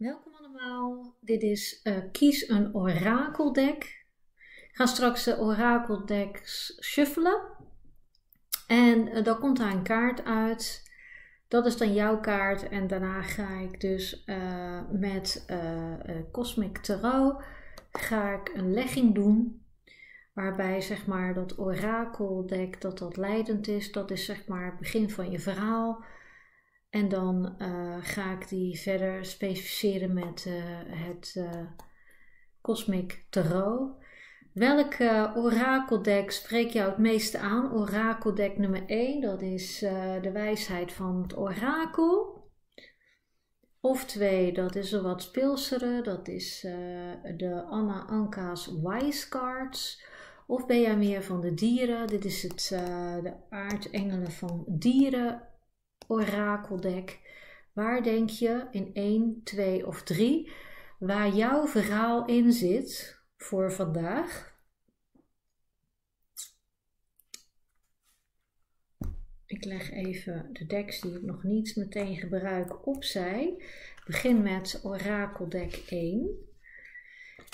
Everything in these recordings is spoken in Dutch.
Welkom allemaal. Dit is uh, Kies een orakeldek. Ik ga straks de orakeldeks shuffelen. En uh, dan komt daar een kaart uit. Dat is dan jouw kaart. En daarna ga ik dus uh, met Cosmic Tarot ga ik een legging doen. Waarbij zeg maar dat orakeldek dat dat leidend is. Dat is zeg maar het begin van je verhaal. En dan uh, ga ik die verder specificeren met uh, het uh, Cosmic Tarot. Welk orakeldek spreekt jou het meeste aan? Orakeldek nummer 1, dat is de wijsheid van het orakel. Of 2, dat is een wat speelsere, dat is de Anna Anka's Wise Cards. Of ben jij meer van de dieren? Dit is het, de aardengelen van dieren orakeldek. Waar denk je in 1, 2 of 3 waar jouw verhaal in zit voor vandaag? Ik leg even de decks die ik nog niet meteen gebruik opzij. begin met orakeldek 1.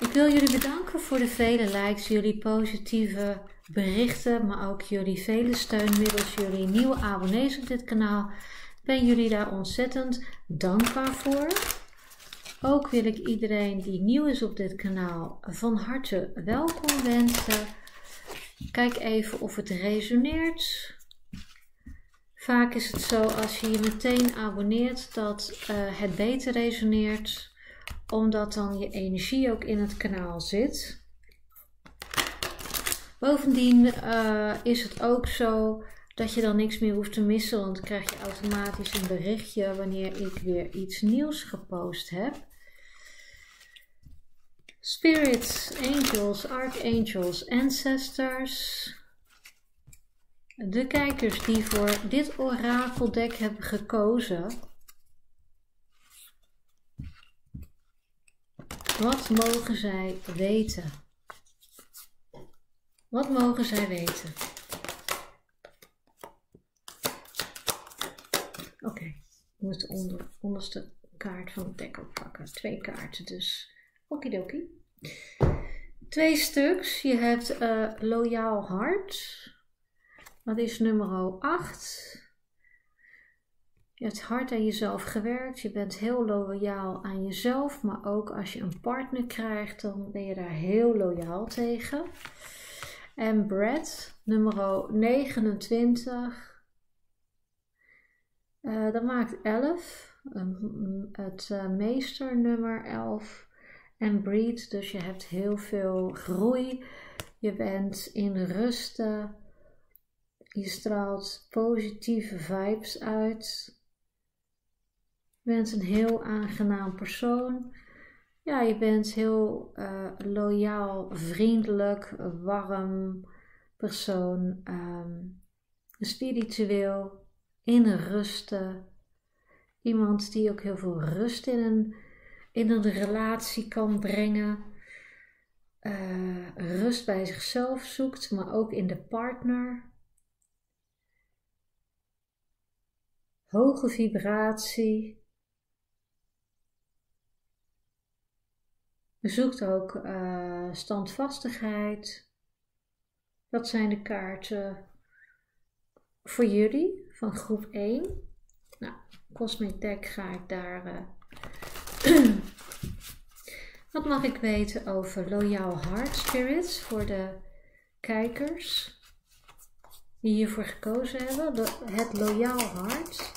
Ik wil jullie bedanken voor de vele likes, jullie positieve berichten, maar ook jullie vele steun middels jullie nieuwe abonnees op dit kanaal. Ben jullie daar ontzettend dankbaar voor. Ook wil ik iedereen die nieuw is op dit kanaal van harte welkom wensen. Kijk even of het resoneert. Vaak is het zo als je je meteen abonneert dat uh, het beter resoneert, omdat dan je energie ook in het kanaal zit. Bovendien uh, is het ook zo dat je dan niks meer hoeft te missen, want dan krijg je automatisch een berichtje wanneer ik weer iets nieuws gepost heb. Spirits, angels, archangels, ancestors. De kijkers die voor dit orakeldek hebben gekozen. Wat mogen zij weten? Wat mogen zij weten? Oké, okay. ik moet de onder, onderste kaart van het dek oppakken. Twee kaarten dus. Okidoki. Twee stuks. Je hebt uh, Loyaal Hart. Dat is nummer 8. Je hebt hard aan jezelf gewerkt. Je bent heel loyaal aan jezelf. Maar ook als je een partner krijgt, dan ben je daar heel loyaal tegen. En Brad, nummer 29. Uh, dat maakt 11. Um, het uh, meesternummer 11. En breed, dus je hebt heel veel groei. Je bent in rusten. Je straalt positieve vibes uit. Je bent een heel aangenaam persoon. Ja, je bent heel uh, loyaal, vriendelijk, warm persoon. Um, spiritueel in rusten. Iemand die ook heel veel rust in een, in een relatie kan brengen. Uh, rust bij zichzelf zoekt, maar ook in de partner. Hoge vibratie. Zoekt ook uh, standvastigheid. Dat zijn de kaarten voor jullie van groep 1. Nou, Cosmic ga ik daar. Uh, wat mag ik weten over Loyaal Heart Spirits voor de kijkers die hiervoor gekozen hebben? het Loyaal Heart,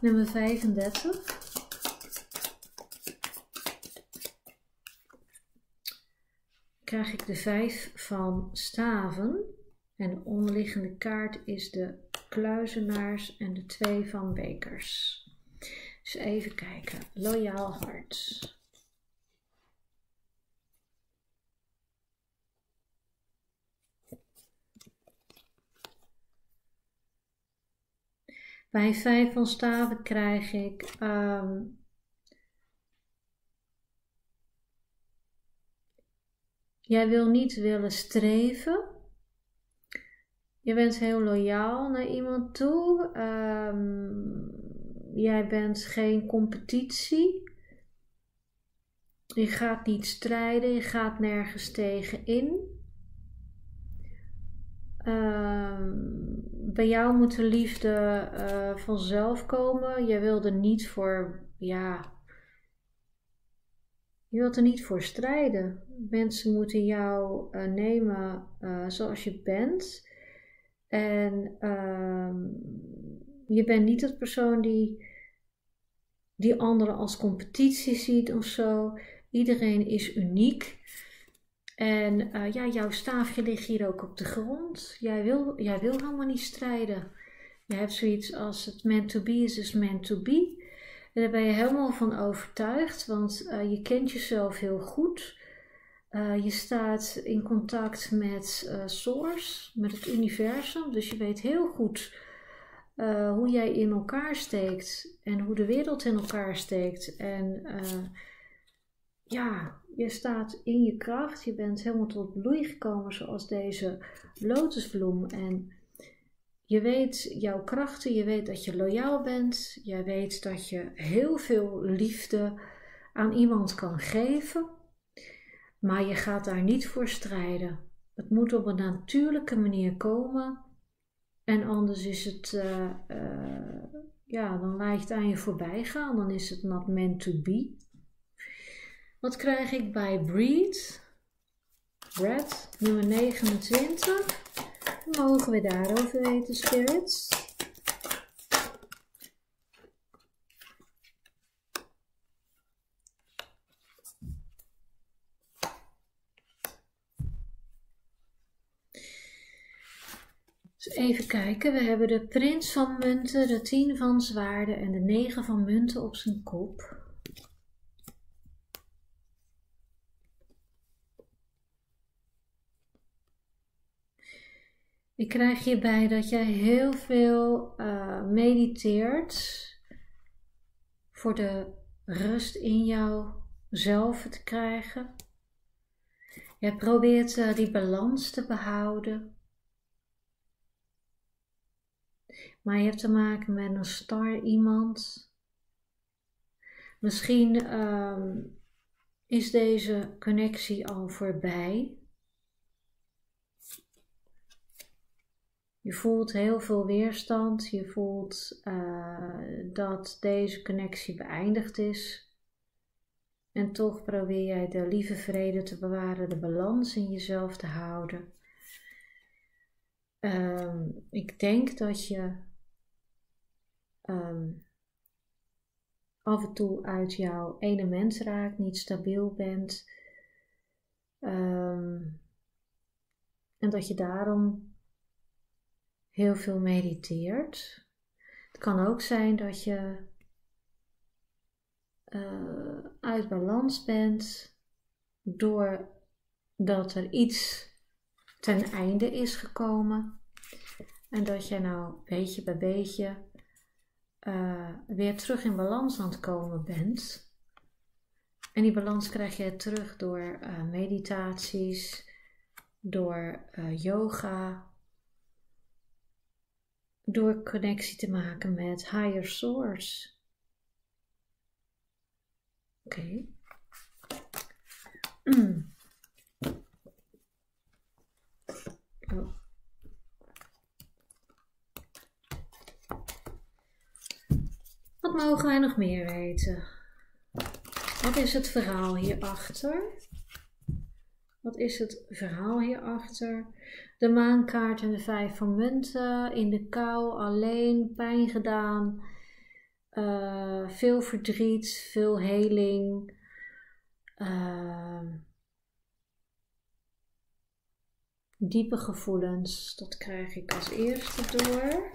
nummer 35. Krijg ik de 5 van staven en de onderliggende kaart is de kluizenaars en de twee van bekers. Dus even kijken. Loyaal hart. Bij vijf van staven krijg ik um, Jij wil niet willen streven. Je bent heel loyaal naar iemand toe. Um, jij bent geen competitie. Je gaat niet strijden, je gaat nergens tegen in. Ehm, bij jou moet de liefde uh, vanzelf komen. Je wil er niet voor, ja, je wilt er niet voor strijden. Mensen moeten jou uh, nemen uh, zoals je bent. En ehm, je bent niet het persoon die, die anderen als competitie ziet of zo. Iedereen is uniek. En uh, ja, jouw staafje ligt hier ook op de grond. Jij wil, jij wil helemaal niet strijden. Je hebt zoiets als het meant to be is, is meant to be. En daar ben je helemaal van overtuigd, want uh, je kent jezelf heel goed. Uh, je staat in contact met uh, Source, met het universum, dus je weet heel goed hoe jij in elkaar steekt en hoe de wereld in elkaar steekt. En ja, je staat in je kracht, je bent helemaal tot bloei gekomen zoals deze lotusbloem. En je weet jouw krachten, je weet dat je loyaal bent, je weet dat je heel veel liefde aan iemand kan geven, maar je gaat daar niet voor strijden. Het moet op een natuurlijke manier komen en anders is het, uh, uh, ja, dan laat je het aan je voorbij gaan, dan is het not meant to be. Wat krijg ik bij Breed? Bread, nummer 29. Mogen we daarover weten, spirits? Dus even kijken, we hebben de prins van munten, de tien van zwaarden en de negen van munten op zijn kop. Ik krijg hierbij dat jij heel veel uh, mediteert voor de rust in jouzelf te krijgen. Je probeert uh, die balans te behouden. Maar je hebt te maken met een star iemand. Misschien um, is deze connectie al voorbij. Je voelt heel veel weerstand. Je voelt uh, dat deze connectie beëindigd is. En toch probeer jij de lieve vrede te bewaren, de balans in jezelf te houden. Um, ik denk dat je um, af en toe uit jouw element raakt, niet stabiel bent. Um, en dat je daarom heel veel mediteert. Het kan ook zijn dat je uh, uit balans bent doordat er iets ten einde is gekomen en dat je nou beetje bij beetje uh, weer terug in balans aan het komen bent. En die balans krijg je terug door uh, meditaties, door yoga, door connectie te maken met higher source. Oké. Oh. Wat mogen wij nog meer weten? Wat is het verhaal hierachter? Wat is het verhaal hierachter? De maankaart en de vijf van munten. In de kou, alleen, pijn gedaan. Uh, veel verdriet, veel heling. Uh, diepe gevoelens, dat krijg ik als eerste door.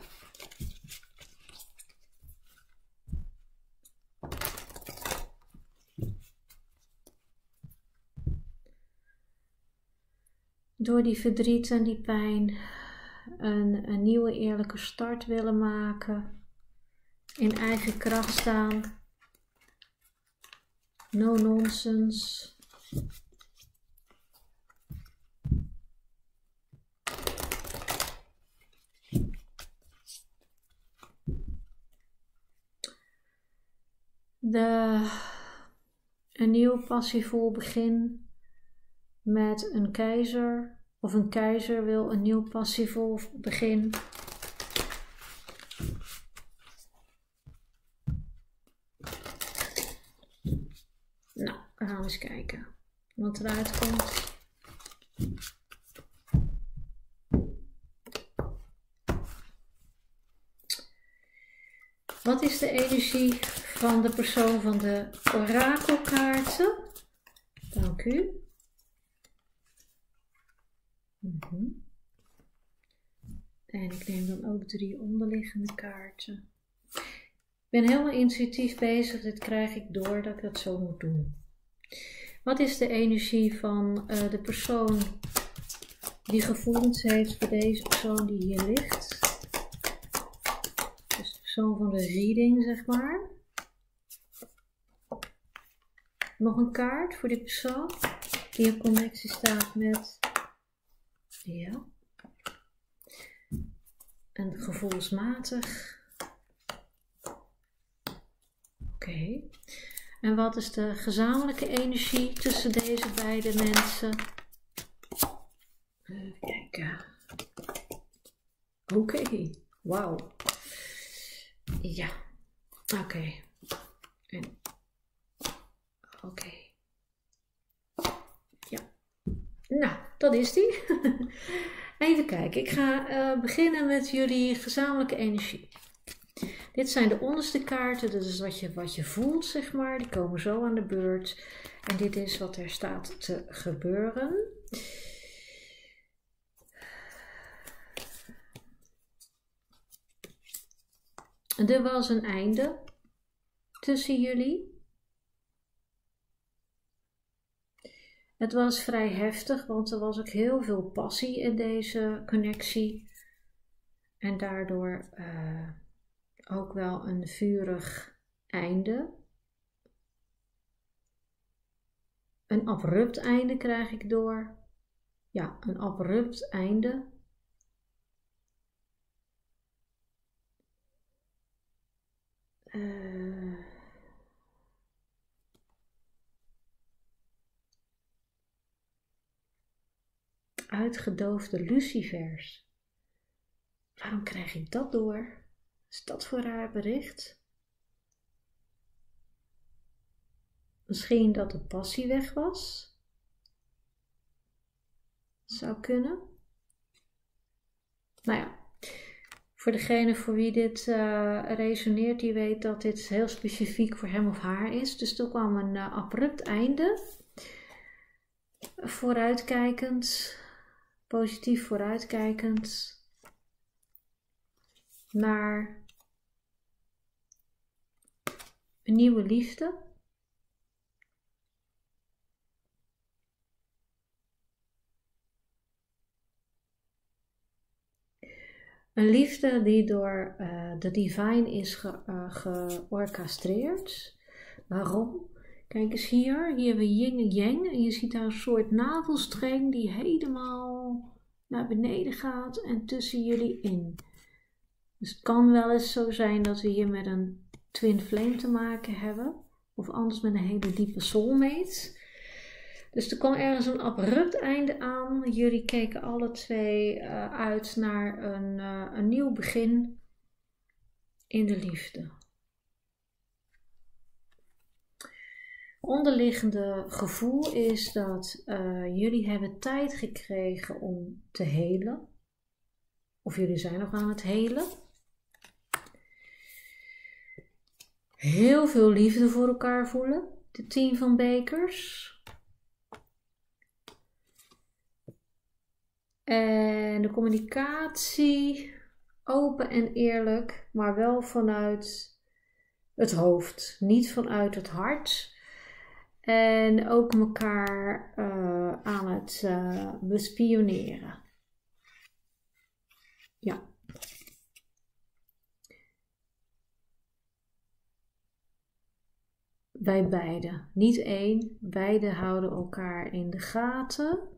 Door die verdriet en die pijn een, een nieuwe eerlijke start willen maken. In eigen kracht staan. No nonsense. De een nieuw passievol begin met een keizer. Of een keizer wil een nieuw passievol begin. Nou, we gaan eens kijken wat eruit komt. Wat is de energie van de persoon van de orakelkaarten? Dank u. Mhm. En ik neem dan ook drie onderliggende kaarten. Ik ben helemaal intuïtief bezig. Dit krijg ik door dat ik dat zo moet doen. Wat is de energie van uh, de persoon die gevoelens heeft voor deze persoon die hier ligt? Dus de persoon van de reading, zeg maar. Nog een kaart voor die persoon die in connectie staat met. Ja. En gevoelsmatig. Oké. En wat is de gezamenlijke energie tussen deze beide mensen? Even kijken. Oké, wauw. Ja, oké. Oké. Ja. Nou, dat is die. Even kijken. Ik ga uh, beginnen met jullie gezamenlijke energie. Dit zijn de onderste kaarten, dat is wat je, wat je voelt, zeg maar. Die komen zo aan de beurt. En dit is wat er staat te gebeuren. Er was een einde tussen jullie. Het was vrij heftig, want er was ook heel veel passie in deze connectie. En daardoor uh, ook wel een vurig einde. Een abrupt einde krijg ik door. Ja, een abrupt einde. Uh, uitgedoofde lucifers. Waarom krijg ik dat door? is dat voor haar bericht? Misschien dat de passie weg was? Zou kunnen. Nou ja, voor degene voor wie dit uh, resoneert, die weet dat dit heel specifiek voor hem of haar is. Dus er kwam een uh, abrupt einde. Vooruitkijkend, positief vooruitkijkend naar een nieuwe liefde. Een liefde die door uh, de divine is ge, uh, georchestreerd. Waarom? Kijk eens hier, hier hebben we yin en yang en je ziet daar een soort navelstreng die helemaal naar beneden gaat en tussen jullie in. Dus het kan wel eens zo zijn dat we hier met een twin flame te maken hebben. Of anders met een hele diepe soulmate. Dus er kwam ergens een abrupt einde aan. Jullie keken alle twee uh, uit naar een, uh, een nieuw begin in de liefde. Onderliggende gevoel is dat uh, jullie hebben tijd gekregen om te helen. Of jullie zijn nog aan het helen. heel veel liefde voor elkaar voelen. De team van bekers. En de communicatie open en eerlijk, maar wel vanuit het hoofd, niet vanuit het hart. En ook elkaar uh, aan het uh, bespioneren. Ja. Wij beiden, niet één, beide houden elkaar in de gaten.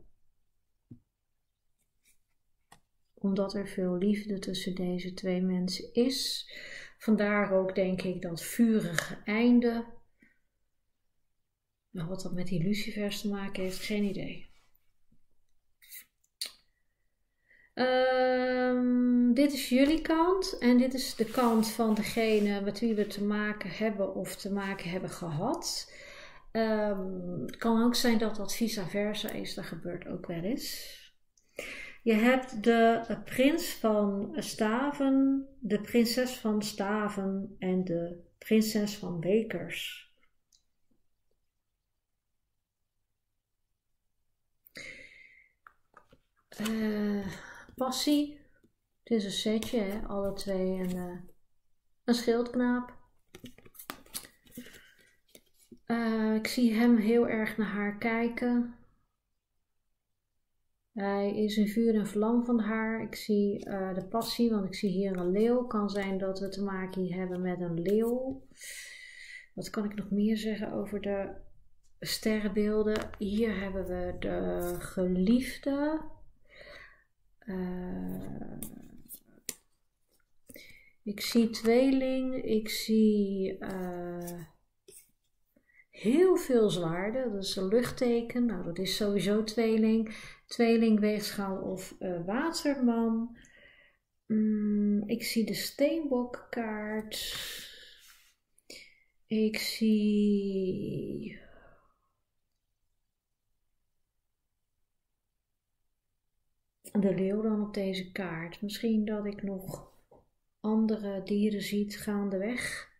Omdat er veel liefde tussen deze twee mensen is. Vandaar ook denk ik dat vurige einde. Nou, wat dat met die lucifers te maken heeft, geen idee. Ehm, dit is jullie kant en dit is de kant van degene met wie we te maken hebben of te maken hebben gehad. Ehm, het kan ook zijn dat dat vice versa is, dat gebeurt ook wel eens. Je hebt de prins van staven, de prinses van staven en de prinses van bekers. Uh, passie. Het is een setje, hè? alle twee. En uh, een schildknaap. Uh, ik zie hem heel erg naar haar kijken. Hij is een vuur en vlam van haar. Ik zie de passie, want ik zie hier een leeuw. Kan zijn dat we te maken hebben met een leeuw. Wat kan ik nog meer zeggen over de sterrenbeelden? Hier hebben we de geliefde. Uh, ik zie tweeling, ik zie uh, heel veel zwaarden. Dat is een luchtteken. Nou, dat is sowieso tweeling. Tweeling, weegschaal of uh, waterman. Mm, ik zie de steenbokkaart. Ik zie de leeuw dan op deze kaart. Misschien dat ik nog andere dieren ziet gaandeweg.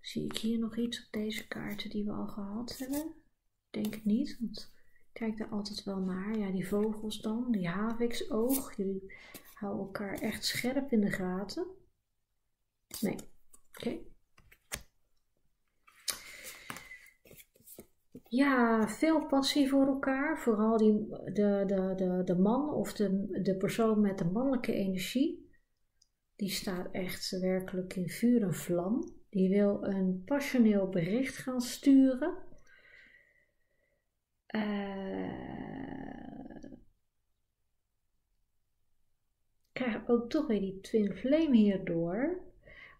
Zie ik hier nog iets op deze kaarten die we al gehad hebben? Denk het niet, want ik kijk daar altijd wel naar. Ja, die vogels dan, die haviksoog. Jullie houden elkaar echt scherp in de gaten. Nee, oké. Ja, veel passie voor elkaar. Vooral die, de, de, de, de man of de, de persoon met de mannelijke energie. Die staat echt werkelijk in vuur en vlam. Die wil een passioneel bericht gaan sturen. Uh, krijg ook toch weer die twin flame hierdoor.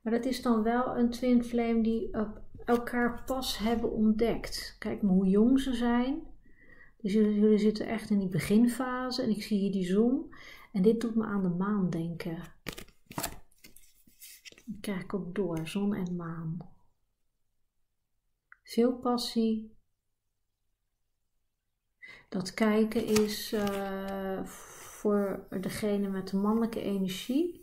Maar dat is dan wel een twin flame die op elkaar pas hebben ontdekt. Kijk maar hoe jong ze zijn. Dus jullie, zitten echt in die beginfase en ik zie hier die zon. En dit doet me aan de maan denken. Krijg ik ook door, zon en maan. Veel passie. Dat kijken is uh, voor degene met de mannelijke energie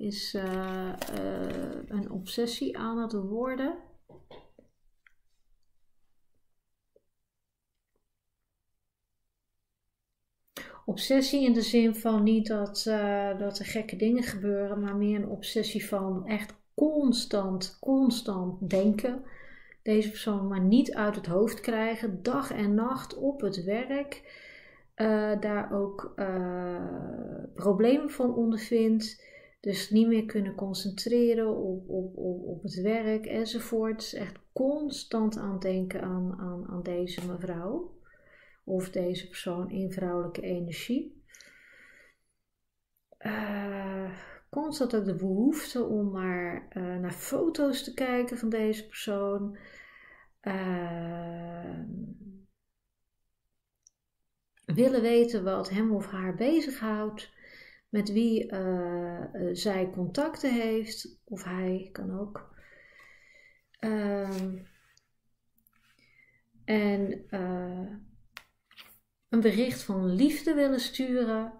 is uh, uh, een obsessie aan het worden. Obsessie in de zin van niet dat, uh, dat er gekke dingen gebeuren, maar meer een obsessie van echt constant, constant denken. Deze persoon maar niet uit het hoofd krijgen, dag en nacht op het werk. Uh, daar ook uh, problemen van ondervindt. Dus niet meer kunnen concentreren op, op, op, het werk enzovoort. Echt constant aan denken aan, aan, aan deze mevrouw of deze persoon in vrouwelijke energie. Uh, constant ook de behoefte om maar uh, naar foto's te kijken van deze persoon. Uh, willen weten wat hem of haar bezighoudt, met wie zij contacten heeft, of hij kan ook. Ehm, en een bericht van liefde willen sturen,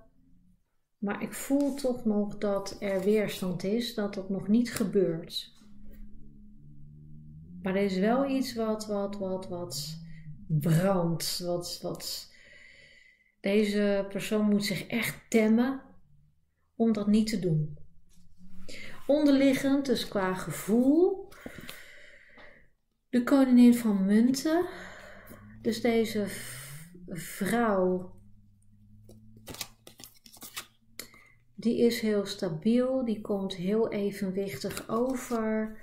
maar ik voel toch nog dat er weerstand is, dat dat nog niet gebeurt. Maar er is wel iets wat, wat, wat, wat brandt, wat, wat. Deze persoon moet zich echt temmen om dat niet te doen. Onderliggend, dus qua gevoel, de koningin van munten. Dus deze vrouw. Die is heel stabiel, die komt heel evenwichtig over.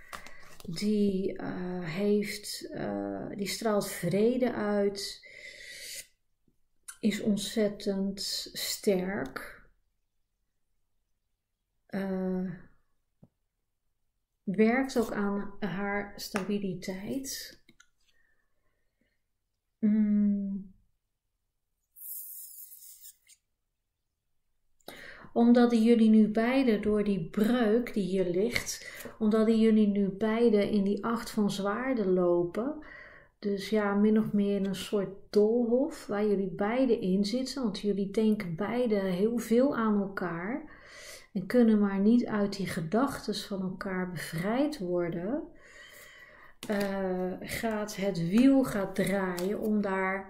Die, uh, heeft, uh, die straalt vrede uit. Is ontzettend sterk. Uh, werkt ook aan haar stabiliteit. Mm. Omdat jullie nu beiden door die breuk die hier ligt, omdat jullie nu beiden in die acht van zwaarden lopen, dus ja, min of meer een soort doolhof waar jullie beiden in zitten, want jullie denken beide heel veel aan elkaar en kunnen maar niet uit die gedachten van elkaar bevrijd worden, uh, gaat het wiel gaat draaien om daar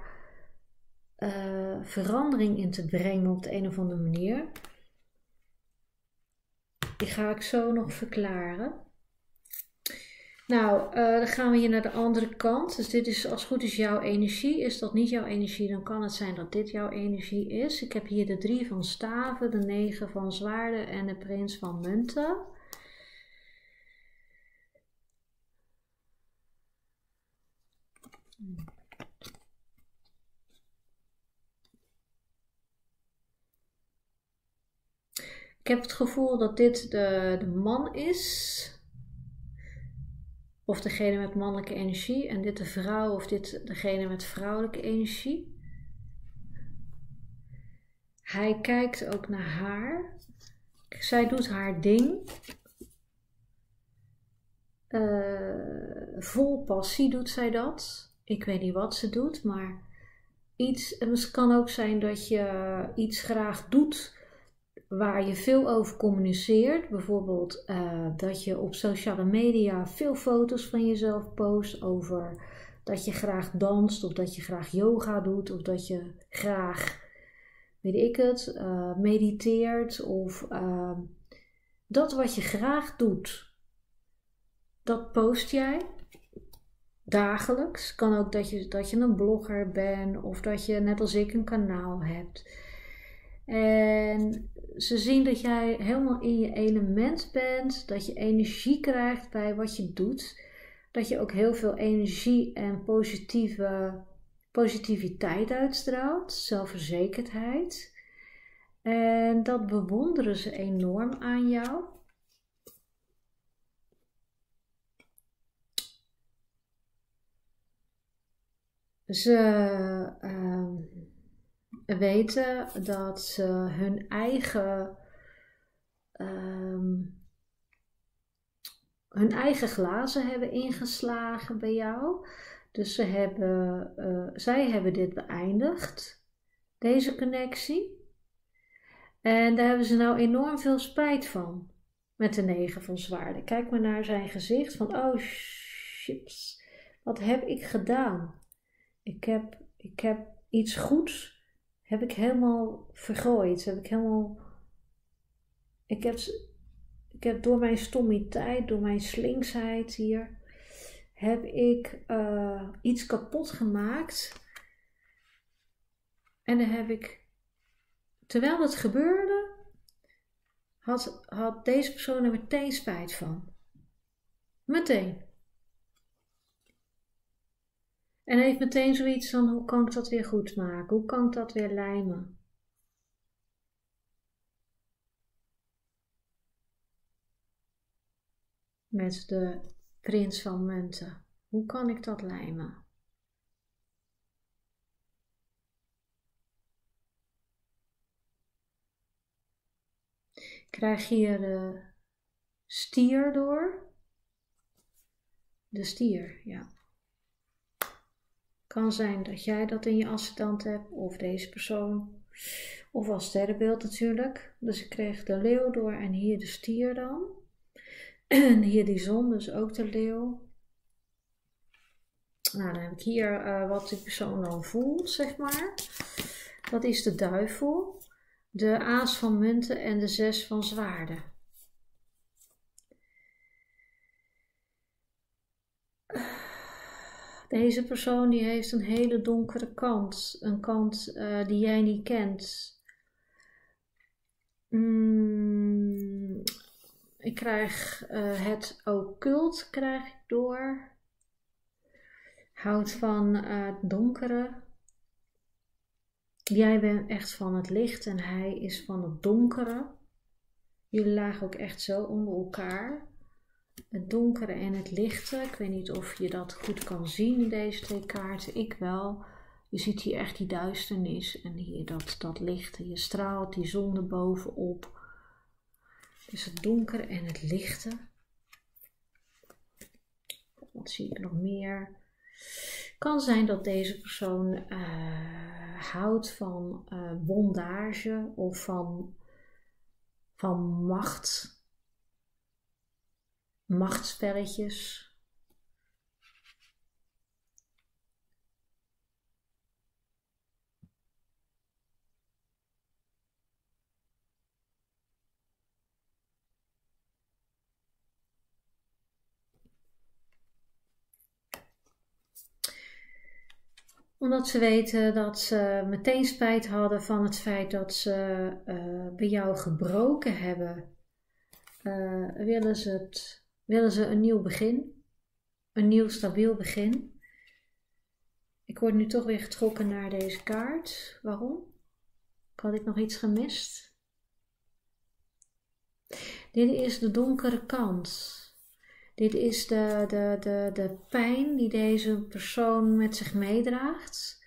uh, verandering in te brengen op de een of andere manier. Die ga ik zo nog verklaren. Nou, uh, dan gaan we hier naar de andere kant. Dus dit is als goed is jouw energie. Is dat niet jouw energie, dan kan het zijn dat dit jouw energie is. Ik heb hier de drie van staven, de negen van zwaarden en de prins van munten. Ik heb het gevoel dat dit de, de man is. Of degene met mannelijke energie. En dit de vrouw of dit degene met vrouwelijke energie. Hij kijkt ook naar haar. Zij doet haar ding. Uh, vol passie doet zij dat. Ik weet niet wat ze doet, maar iets. Het kan ook zijn dat je iets graag doet waar je veel over communiceert. Bijvoorbeeld uh, dat je op sociale media veel foto's van jezelf post over dat je graag danst of dat je graag yoga doet of dat je graag, weet ik het, uh, mediteert of uh, dat wat je graag doet, dat post jij dagelijks. Kan ook dat je, dat je een blogger bent of dat je net als ik een kanaal hebt. En ze zien dat jij helemaal in je element bent, dat je energie krijgt bij wat je doet, dat je ook heel veel energie en positieve, positiviteit uitstraalt, zelfverzekerdheid. En dat bewonderen ze enorm aan jou. Ze uh, weten dat ze hun eigen, um, hun eigen glazen hebben ingeslagen bij jou. Dus ze hebben, uh, zij hebben dit beëindigd, deze connectie. En daar hebben ze nou enorm veel spijt van. Met de negen van zwaarden. Kijk maar naar zijn gezicht van, oh chips, wat heb ik gedaan? Ik heb, ik heb iets goeds heb ik helemaal vergooid. Heb ik helemaal. Ik heb, ik heb door mijn stommiteit, door mijn slinksheid hier, heb ik uh, iets kapot gemaakt. En dan heb ik, terwijl het gebeurde, had, had deze persoon er meteen spijt van. Meteen. En heeft meteen zoiets van: hoe kan ik dat weer goed maken? Hoe kan ik dat weer lijmen? Met de prins van munten. Hoe kan ik dat lijmen? Krijg hier de stier door. De stier, ja kan zijn dat jij dat in je ascendant hebt, of deze persoon, of als sterrenbeeld natuurlijk. Dus ik kreeg de leeuw door en hier de stier dan. En hier die zon, dus ook de leeuw. Nou, dan heb ik hier uh, wat die persoon dan voelt, zeg maar. Dat is de duivel, de aas van munten en de zes van zwaarden. Deze persoon die heeft een hele donkere kant, een kant uh, die jij niet kent. Mm, ik krijg uh, het occult krijg ik door. Houdt van uh, het donkere. Jij bent echt van het licht en hij is van het donkere. Jullie lagen ook echt zo onder elkaar het donkere en het lichte. Ik weet niet of je dat goed kan zien in deze twee kaarten. Ik wel. Je ziet hier echt die duisternis en hier dat, dat licht. Je straalt die zon er bovenop. Dus het donker en het lichte. Wat zie ik nog meer? Kan zijn dat deze persoon uh, houdt van uh, bondage of van, van macht, machtspelletjes. Omdat ze weten dat ze meteen spijt hadden van het feit dat ze uh, bij jou gebroken hebben. Uh, willen, ze het, willen ze een nieuw begin. Een nieuw stabiel begin. Ik word nu toch weer getrokken naar deze kaart. Waarom? Had ik nog iets gemist? Dit is de donkere kant. Dit is de, de, de, de pijn die deze persoon met zich meedraagt.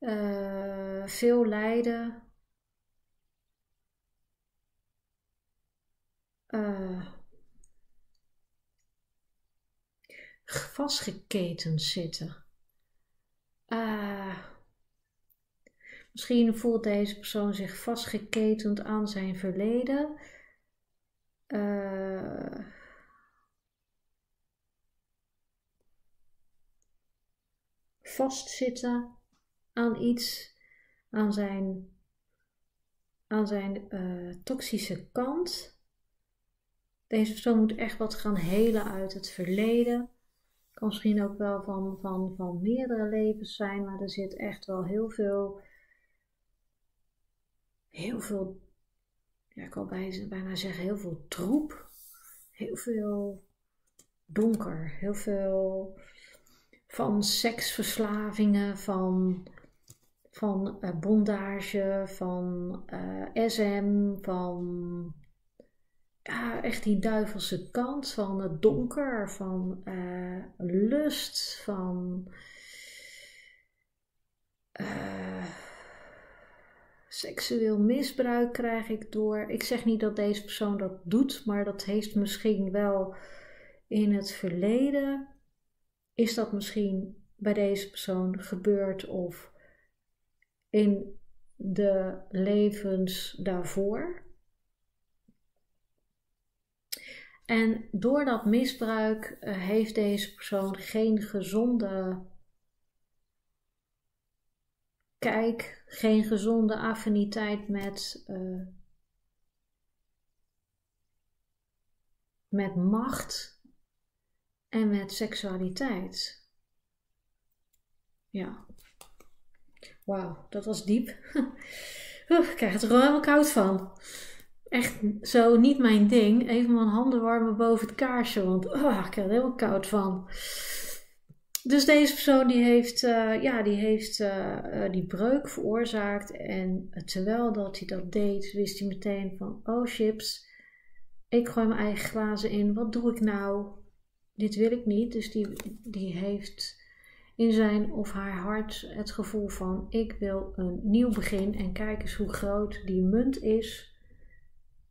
Uh, veel lijden. Uh, vastgeketend zitten. Uh, misschien voelt deze persoon zich vastgeketend aan zijn verleden. Uh, vastzitten aan iets, aan zijn, aan zijn uh, toxische kant. Deze persoon moet echt wat gaan helen uit het verleden. Kan misschien ook wel van, van, van meerdere levens zijn, maar er zit echt wel heel veel, heel veel, ja, ik kan bijna zeggen, heel veel troep. Heel veel donker, heel veel van seksverslavingen, van, van uh, bondage, van eh, SM, van ja, echt die duivelse kant van het donker, van uh, lust, van seksueel misbruik krijg ik door. Ik zeg niet dat deze persoon dat doet, maar dat heeft misschien wel in het verleden is dat misschien bij deze persoon gebeurd of in de levens daarvoor? En door dat misbruik uh, heeft deze persoon geen gezonde kijk, geen gezonde affiniteit met, uh, met macht en met seksualiteit. Ja. Wauw, dat was diep. ik krijg het er helemaal koud van. Echt zo niet mijn ding. Even mijn handen warmen boven het kaarsje, want oh, ik krijg er helemaal koud van. Dus deze persoon die heeft, uh, ja, die, heeft uh, die breuk veroorzaakt. En terwijl dat hij dat deed, wist hij meteen van: oh chips, ik gooi mijn eigen glazen in. Wat doe ik nou? dit wil ik niet. Dus die, die heeft in zijn of haar hart het gevoel van ik wil een nieuw begin en kijk eens hoe groot die munt is.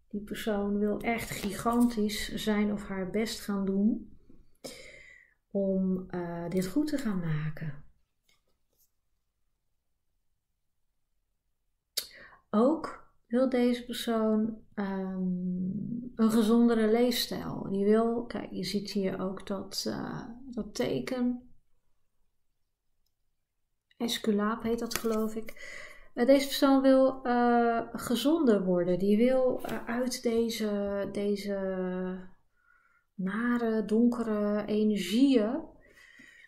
Die persoon wil echt gigantisch zijn of haar best gaan doen om uh, dit goed te gaan maken. Ook wil deze persoon um, een gezondere leefstijl. Die wil, kijk, je ziet hier ook dat, uh, dat teken. Esculaap heet dat, geloof ik. Deze persoon wil uh, gezonder worden. Die wil uit deze, deze nare, donkere energieën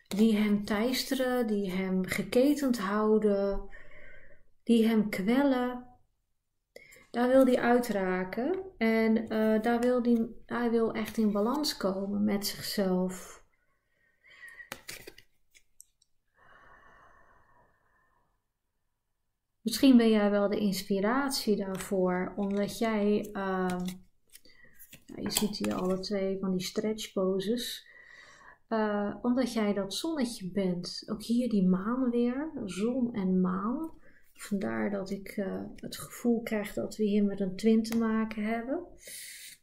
die hem teisteren, die hem geketend houden, die hem kwellen daar wil hij uitraken. En uh, daar wil die, hij wil echt in balans komen met zichzelf. Misschien ben jij wel de inspiratie daarvoor, omdat jij, uh, je ziet hier alle twee van die stretch poses. uh, omdat jij dat zonnetje bent. Ook hier die maan weer, zon en maan. Vandaar dat ik uh, het gevoel krijg dat we hier met een twin te maken hebben.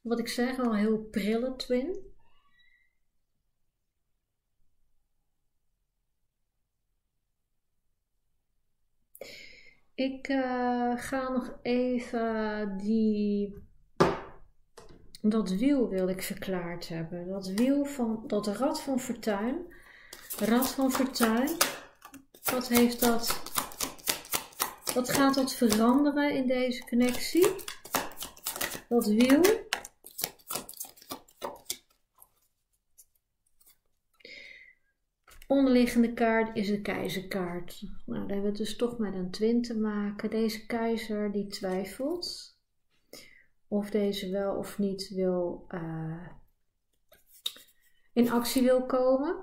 Wat ik zeg, wel een heel prille twin. Ik uh, ga nog even die. Dat wiel wil ik verklaard hebben. Dat wiel van. Dat rad van Fortuin. Rad van Fortuin. Wat heeft dat. Wat gaat dat veranderen in deze connectie? Dat wiel. Onderliggende kaart is de keizerkaart. Nou, dan hebben we dus toch met een twin te maken. Deze keizer die twijfelt of deze wel of niet wil uh, in actie wil komen.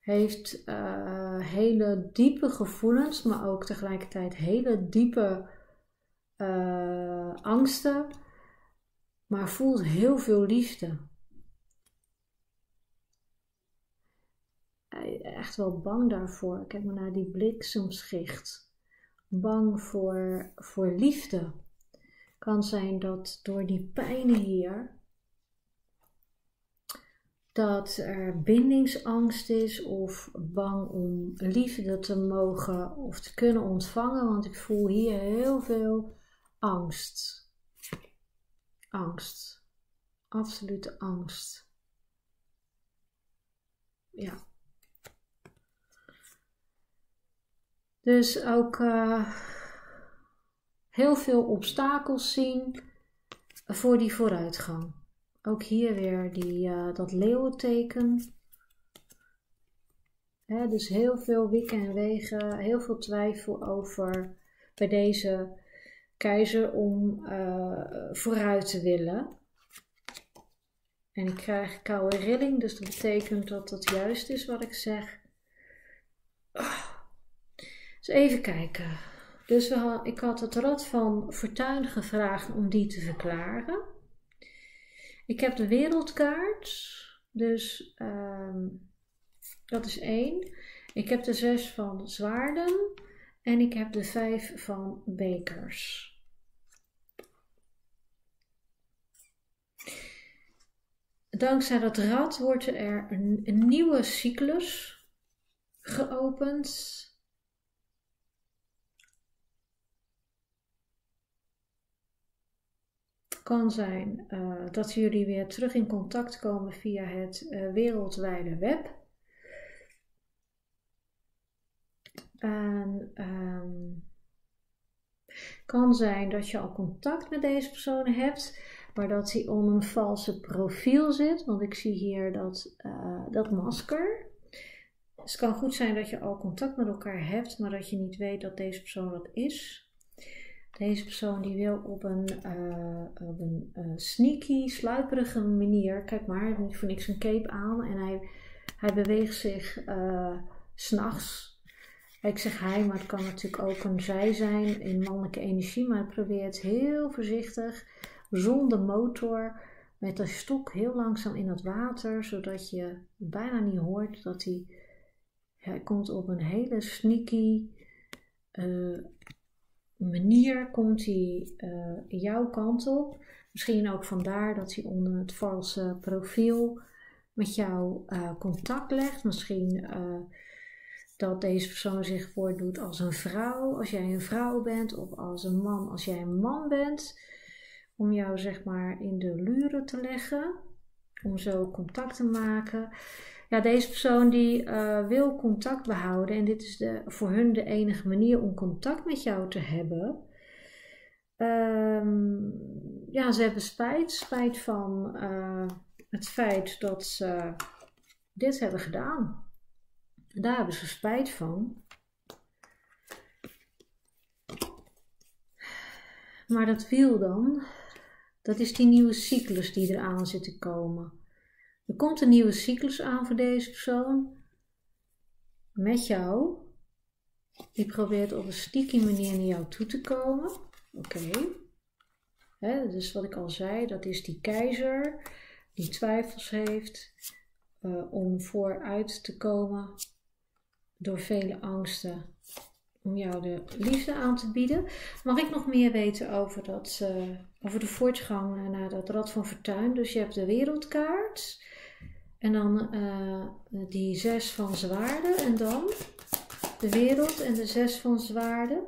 Heeft uh, hele diepe gevoelens, maar ook tegelijkertijd hele diepe uh, angsten, maar voelt heel veel liefde. Echt wel bang daarvoor. Kijk maar naar die bliksemschicht. Bang voor, voor liefde. Kan zijn dat door die pijnen hier, dat er bindingsangst is of bang om liefde te mogen of te kunnen ontvangen, want ik voel hier heel veel angst. Angst. Absolute angst. Ja. Dus ook uh, heel veel obstakels zien voor die vooruitgang. Ook hier weer die, uh, dat leeuwenteken. Dus heel veel wikken en wegen, heel veel twijfel over bij deze keizer om uh, vooruit te willen. En ik krijg koude rilling, dus dat betekent dat dat juist is wat ik zeg. Dus even kijken. Dus ik had het Rad van Fortuin gevraagd om die te verklaren. Ik heb de wereldkaart. Dus um, dat is één. Ik heb de zes van zwaarden. En ik heb de vijf van bekers. Dankzij dat rad wordt er een nieuwe cyclus geopend kan zijn uh, dat jullie weer terug in contact komen via het uh, wereldwijde web. En um, kan zijn dat je al contact met deze persoon hebt, maar dat hij onder een valse profiel zit. Want ik zie hier dat, uh, dat masker. Dus het kan goed zijn dat je al contact met elkaar hebt, maar dat je niet weet dat deze persoon dat is. Deze persoon die wil op een, uh, op een uh, sneaky, sluiperige manier. Kijk maar, hij heeft voor niks een cape aan en hij, hij beweegt zich uh, s'nachts. Ik zeg hij, maar het kan natuurlijk ook een zij zijn in mannelijke energie. Maar hij probeert heel voorzichtig, zonder motor, met een stok heel langzaam in het water, zodat je bijna niet hoort dat hij. Hij komt op een hele sneaky, manier komt hij uh, jouw kant op. Misschien ook vandaar dat hij onder het valse profiel met jou uh, contact legt. Misschien uh, dat deze persoon zich voordoet als een vrouw, als jij een vrouw bent, of als een man, als jij een man bent. Om jou zeg maar in de luren te leggen, om zo contact te maken ja, deze persoon die uh, wil contact behouden en dit is de, voor hun de enige manier om contact met jou te hebben. Um, ja, ze hebben spijt. Spijt van uh, het feit dat ze dit hebben gedaan. Daar hebben ze spijt van. Maar dat wiel dan, dat is die nieuwe cyclus die eraan zit te komen. Er komt een nieuwe cyclus aan voor deze persoon. Met jou. Die probeert op een stieke manier naar jou toe te komen. Oké. Okay. Dus wat ik al zei, dat is die keizer die twijfels heeft. uh, om vooruit te komen door vele angsten om jou de liefde aan te bieden. Mag ik nog meer weten over, dat, uh, over de voortgang naar dat Rad van Fortuin? Dus je hebt de wereldkaart en dan uh, die zes van zwaarden en dan de wereld en de zes van zwaarden.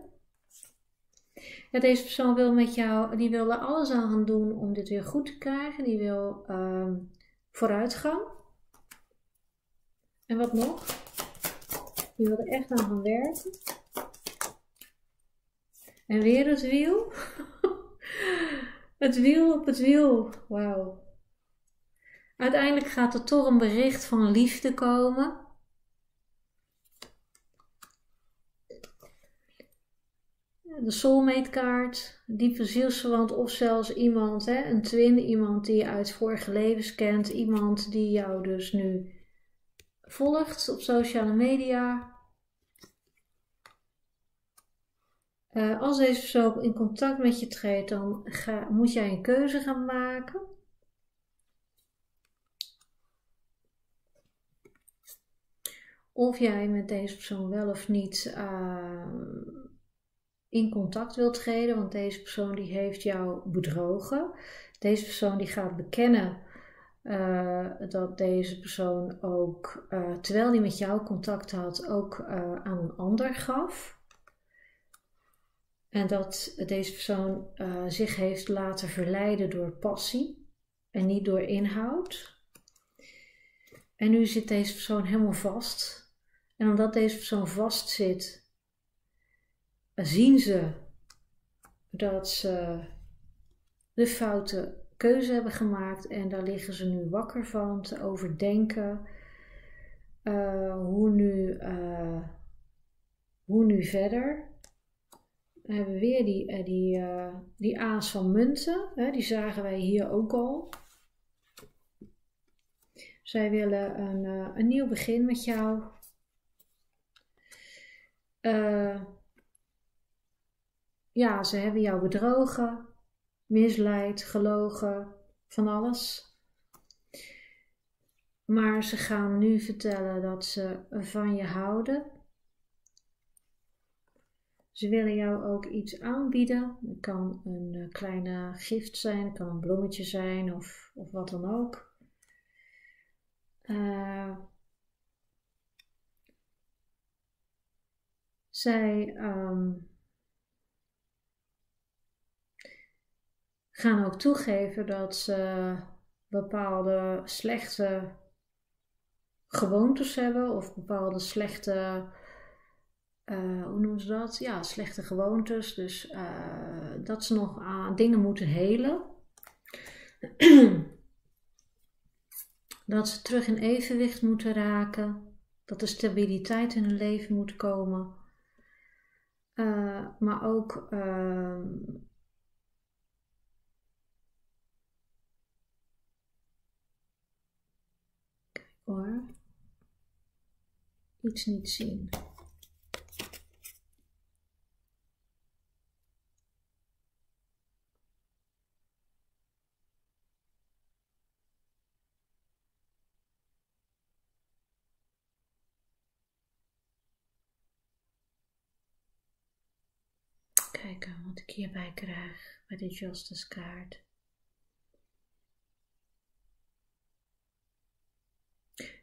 Ja, deze persoon wil met jou, die wil er alles aan gaan doen om dit weer goed te krijgen. Die wil uh, vooruitgang. En wat nog? Die wil er echt aan gaan werken. En weer het wiel. het wiel op het wiel. Wauw. Uiteindelijk gaat er toch een bericht van liefde komen. De soulmate kaart, diepe zielsverwant of zelfs iemand, hè, een twin, iemand die je uit vorige levens kent, iemand die jou dus nu volgt op sociale media. Uh, als deze persoon in contact met je treedt, dan ga, moet jij een keuze gaan maken. Of jij met deze persoon wel of niet uh, in contact wilt treden, want deze persoon die heeft jou bedrogen. Deze persoon die gaat bekennen uh, dat deze persoon ook, uh, terwijl hij met jou contact had, ook aan een ander gaf. En dat deze persoon zich heeft laten verleiden door passie en niet door inhoud. En nu zit deze persoon helemaal vast. En omdat deze persoon vast zit, zien ze dat ze de foute keuze hebben gemaakt en daar liggen ze nu wakker van te overdenken uh, hoe, nu, uh, hoe nu verder. We hebben weer die, uh, die, die aas van munten, hè, die zagen wij hier ook al. Zij willen een, een nieuw begin met jou. Ja, ze hebben jou bedrogen misleid, gelogen, van alles. Maar ze gaan nu vertellen dat ze van je houden. Ze willen jou ook iets aanbieden. Het kan een eh, kleine gift zijn, het kan een bloemetje zijn of, of wat dan ook. Uh, zij um, gaan ook toegeven dat ze bepaalde slechte gewoontes hebben of bepaalde slechte, uh, hoe noemen ze dat? Ja, slechte gewoontes. Dus uh, dat ze nog aan dingen moeten helen. dat ze terug in evenwicht moeten raken. Dat er stabiliteit in hun leven moet komen. Uh, maar ook ehm, hoor. Iets niet zien. Ik hierbij krijg bij de Justice kaart.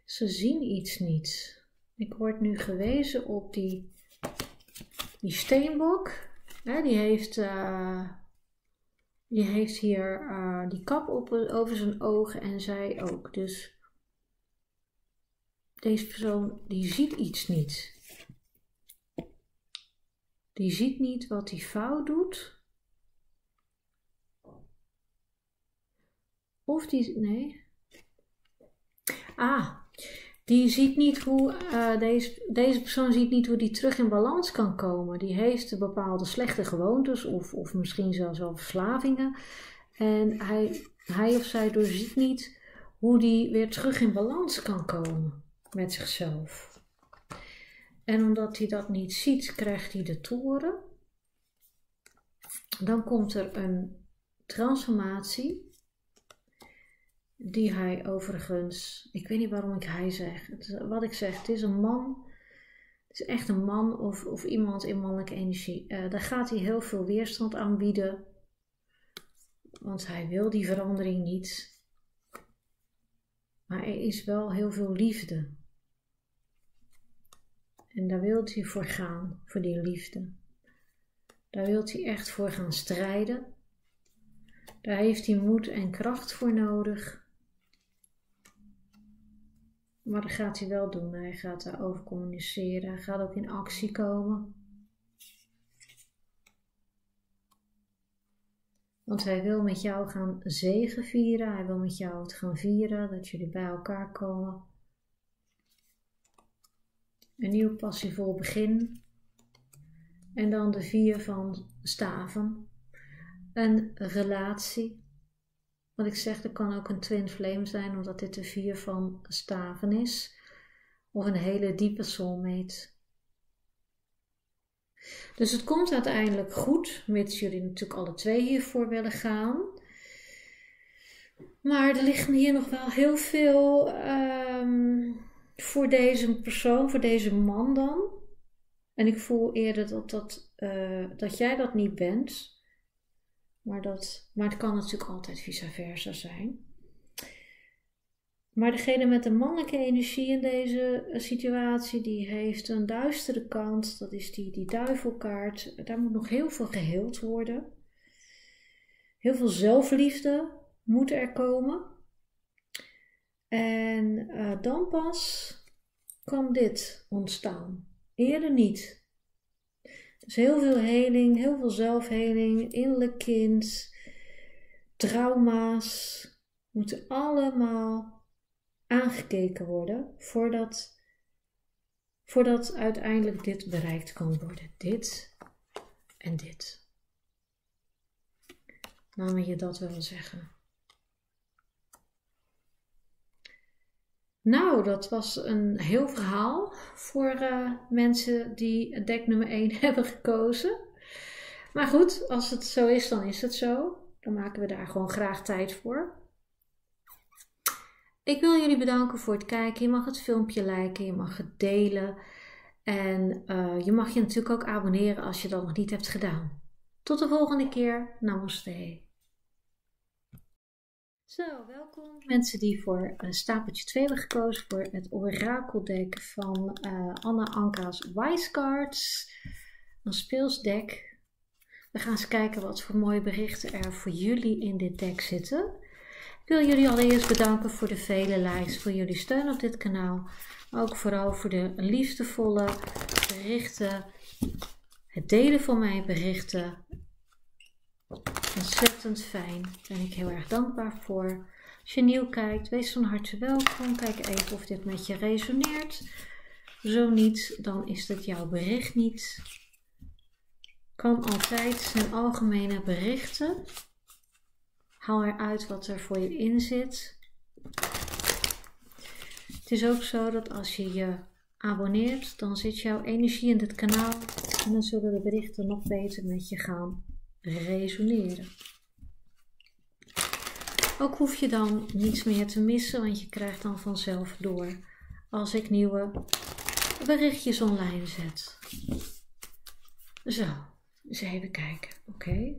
Ze zien iets niet. Ik word nu gewezen op die, die steenbok. die, heeft, uh, heeft hier uh, die kap op, over zijn ogen en zij ook. Dus deze persoon die ziet iets niet. Die ziet niet wat hij fout doet. Of die, nee. Ah, die ziet niet hoe, uh, deze, deze persoon ziet niet hoe die terug in balans kan komen. Die heeft bepaalde slechte gewoontes of, of misschien zelfs wel verslavingen. En hij, hij of zij doorziet niet hoe die weer terug in balans kan komen met zichzelf. En omdat hij dat niet ziet, krijgt hij de toren. Dan komt er een transformatie die hij overigens, ik weet niet waarom ik hij zeg, wat ik zeg, het is een man, het is echt een man of, of iemand in mannelijke energie. Uh, daar gaat hij heel veel weerstand aan bieden, want hij wil die verandering niet. Maar er is wel heel veel liefde. En daar wilt hij voor gaan, voor die liefde. Daar wilt hij echt voor gaan strijden. Daar heeft hij moed en kracht voor nodig. Maar dat gaat hij wel doen. Hij gaat daarover communiceren. Hij gaat ook in actie komen. Want hij wil met jou gaan zegen vieren. Hij wil met jou het gaan vieren. Dat jullie bij elkaar komen. Een nieuw passievol begin. En dan de vier van staven. Een relatie. Wat ik zeg, er kan ook een twin flame zijn, omdat dit de vier van staven is. Of een hele diepe soulmate. Dus het komt uiteindelijk goed, mits jullie natuurlijk alle twee hiervoor willen gaan. Maar er liggen hier nog wel heel veel ehm, voor deze persoon, voor deze man dan. En ik voel eerder dat, dat, uh, dat jij dat niet bent. Maar, dat, maar het kan natuurlijk altijd vice versa zijn. Maar degene met de mannelijke energie in deze eh, situatie, die heeft een duistere kant. Dat is die, die duivelkaart. Daar moet nog heel veel geheeld worden. Heel veel zelfliefde moet er komen. En uh, dan pas kan dit ontstaan. Eerder niet. Dus heel veel heling, heel veel zelfheling, innerlijk kind, trauma's moeten allemaal aangekeken worden voordat, voordat uiteindelijk dit bereikt kan worden. Dit en dit. Moet je dat wel zeggen. Nou, dat was een heel verhaal voor uh, mensen die deck nummer 1 hebben gekozen. Maar goed, als het zo is, dan is het zo. Dan maken we daar gewoon graag tijd voor. Ik wil jullie bedanken voor het kijken. Je mag het filmpje liken, je mag het delen. En uh, je mag je natuurlijk ook abonneren als je dat nog niet hebt gedaan. Tot de volgende keer. Namaste. Zo, welkom mensen die voor uh, stapeltje 2 hebben gekozen voor het orakeldek van uh, Anna Anka's Wise Cards. Een speelsdek. We gaan eens kijken wat voor mooie berichten er voor jullie in dit deck zitten. Ik wil jullie allereerst bedanken voor de vele likes, voor jullie steun op dit kanaal. Maar ook vooral voor de liefdevolle berichten, het delen van mijn berichten Ontzettend fijn. Daar ben ik heel erg dankbaar voor. Als je nieuw kijkt, wees van harte welkom. Kijk even of dit met je resoneert. Zo niet, dan is het jouw bericht niet. Kan altijd zijn algemene berichten. Haal eruit wat er voor je in zit. Het is ook zo dat als je je abonneert, dan zit jouw energie in dit kanaal en dan zullen de berichten nog beter met je gaan resoneren. Ook hoef je dan niets meer te missen, want je krijgt dan vanzelf door als ik nieuwe berichtjes online zet. Zo, eens even kijken. Oké.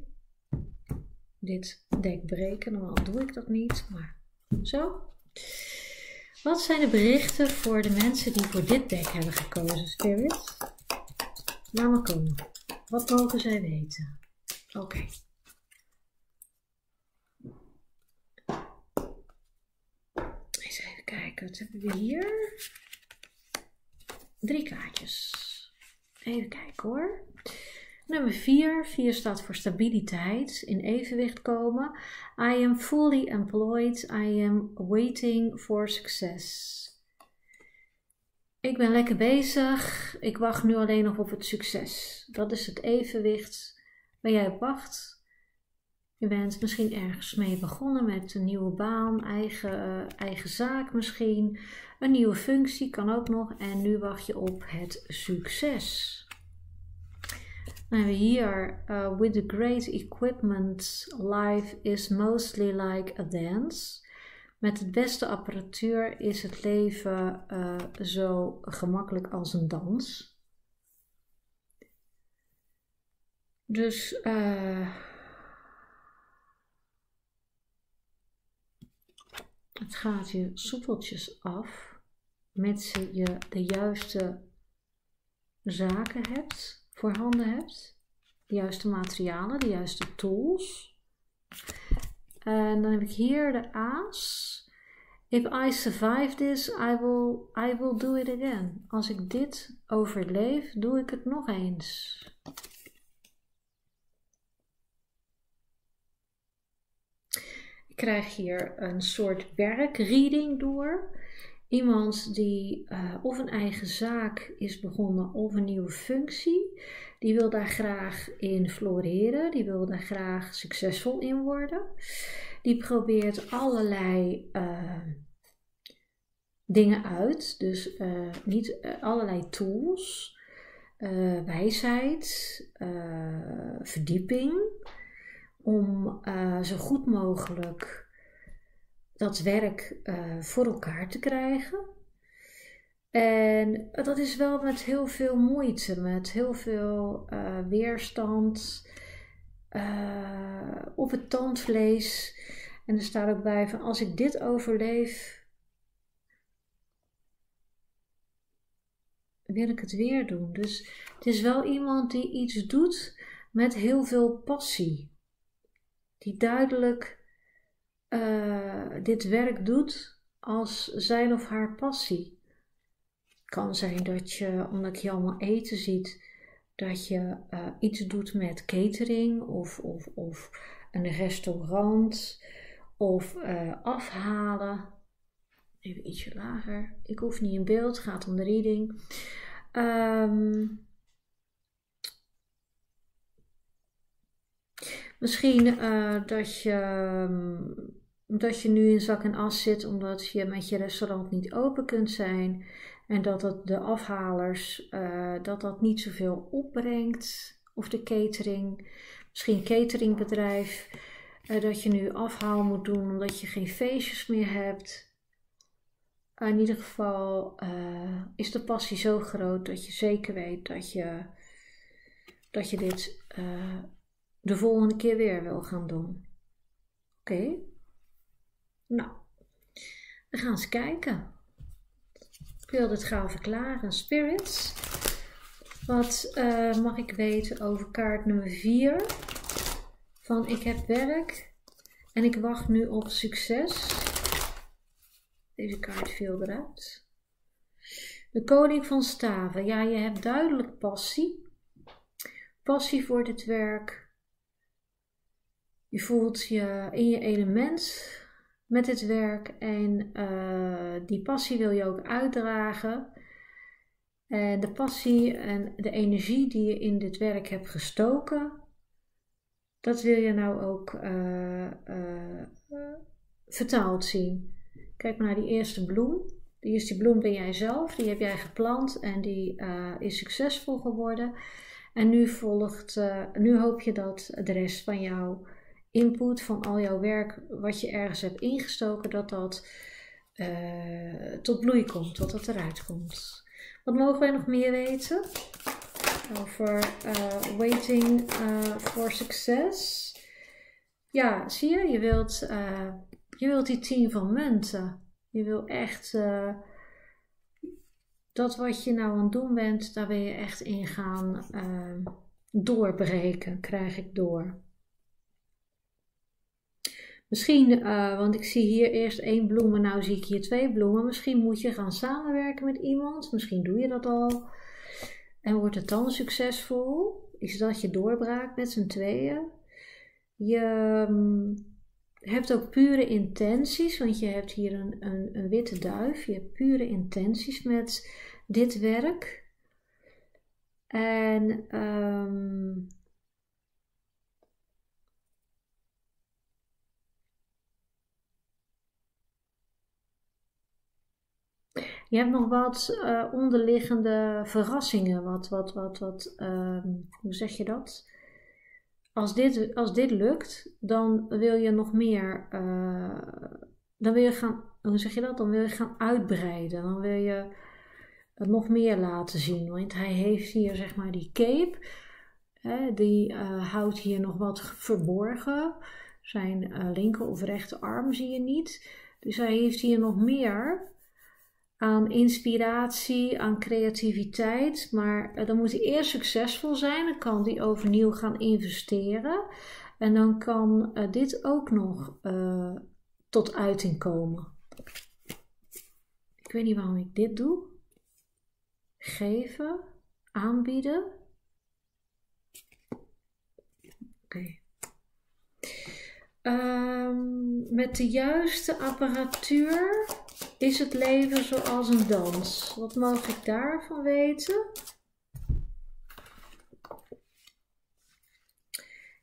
Dit dek breken, normaal doe ik dat niet, maar zo. Wat zijn de berichten voor de mensen die voor dit dek hebben gekozen, Spirit? Laat maar komen. Wat mogen zij weten? Oké. Even kijken, wat hebben we hier? Drie kaartjes. Even kijken hoor. Nummer 4. 4 staat voor stabiliteit, in evenwicht komen. I am fully employed. I am waiting for success. Ik ben lekker bezig. Ik wacht nu alleen nog op het succes. Dat is het evenwicht waar jij wacht. Je bent misschien ergens mee begonnen met een nieuwe baan, eigen, uh, eigen zaak misschien, een nieuwe functie kan ook nog en nu wacht je op het succes. Dan hebben we hier, uh, with the great equipment, life is mostly like a dance. met het beste apparatuur is het leven uh, zo gemakkelijk als een dans. Dus uh, het gaat je soepeltjes af, mits je de juiste zaken hebt, voorhanden hebt, de juiste materialen, de juiste tools. En dan heb ik hier de aas. If I survive this, I will, I will do it again. Als ik dit overleef, doe ik het nog eens. Ik krijg hier een soort werkreading door. Iemand die uh, of een eigen zaak is begonnen of een nieuwe functie. Die wil daar graag in floreren. Die wil daar graag succesvol in worden. Die probeert allerlei uh, dingen uit. Dus uh, niet allerlei tools. wijsheid. verdieping. Om zo goed mogelijk dat werk uh, voor elkaar te krijgen. En dat is wel met heel veel moeite, met heel veel uh, weerstand op het tandvlees. En er staat ook bij van als ik dit overleef, wil ik het weer doen. Dus het is wel iemand die iets doet met heel veel passie. Die duidelijk uh, dit werk doet als zijn of haar passie. Het kan zijn dat je, omdat je allemaal eten ziet, dat je uh, iets doet met catering of, of, of een restaurant of uh, afhalen. Even ietsje lager. Ik hoef niet in beeld, gaat om de reading. Um, Misschien uh, dat, je, um, dat je nu in zak en as zit omdat je met je restaurant niet open kunt zijn. En dat het de afhalers, uh, dat dat niet zoveel opbrengt. Of de catering. Misschien cateringbedrijf. Uh, dat je nu afhaal moet doen omdat je geen feestjes meer hebt. In ieder geval is de passie zo groot dat je zeker weet dat je, dat je dit de volgende keer weer wil gaan doen. Oké? Nou, we gaan eens kijken. Ik wil dit gaan verklaren. Spirits. Wat uh, mag ik weten over kaart nummer 4? Van ik heb werk en ik wacht nu op succes. Deze kaart viel eruit. De koning van staven. Ja, je hebt duidelijk passie. Passie voor dit werk je voelt je in je element met dit werk en uh, die passie wil je ook uitdragen. En de passie en de energie die je in dit werk hebt gestoken, dat wil je nou ook uh, vertaald zien. Kijk maar naar die eerste bloem. Die eerste bloem ben jij zelf, die heb jij geplant en die is succesvol geworden. En nu volgt, nu hoop je dat de rest van jou input van al jouw werk, wat je ergens hebt ingestoken, dat dat uh, tot bloei komt, dat dat eruit komt. Wat mogen wij nog meer weten? Over uh, waiting uh, for success. Ja, zie je, je wilt, je wilt die tien van munten. Je wil echt dat wat je nou aan het doen bent, daar wil je echt in gaan doorbreken, krijg ik door. Misschien, uh, want ik zie hier eerst één bloem en nou zie ik hier twee bloemen. Misschien moet je gaan samenwerken met iemand. Misschien doe je dat al. En wordt het dan succesvol? Is dat je doorbraak met z'n tweeën? Je um, hebt ook pure intenties, want je hebt hier een, een, een witte duif. Je hebt pure intenties met dit werk. En um, Je hebt nog wat uh, onderliggende verrassingen. Wat, wat, wat, wat, uh, hoe zeg je dat? Als dit, als dit lukt, dan wil je nog meer uh, dan wil je gaan, hoe zeg je dat? Dan wil je gaan uitbreiden. Dan wil je het nog meer laten zien. Want hij heeft hier zeg maar die cape. Hè, die uh, houdt hier nog wat verborgen. Zijn linker of rechterarm zie je niet. Dus hij heeft hier nog meer aan inspiratie, aan creativiteit. Maar uh, dan moet hij eerst succesvol zijn. Dan kan hij overnieuw gaan investeren. En dan kan dit ook nog tot uiting komen. Ik weet niet waarom ik dit doe. Geven, aanbieden. Oké. Um, met de juiste apparatuur is het leven zoals een dans. Wat mag ik daarvan weten?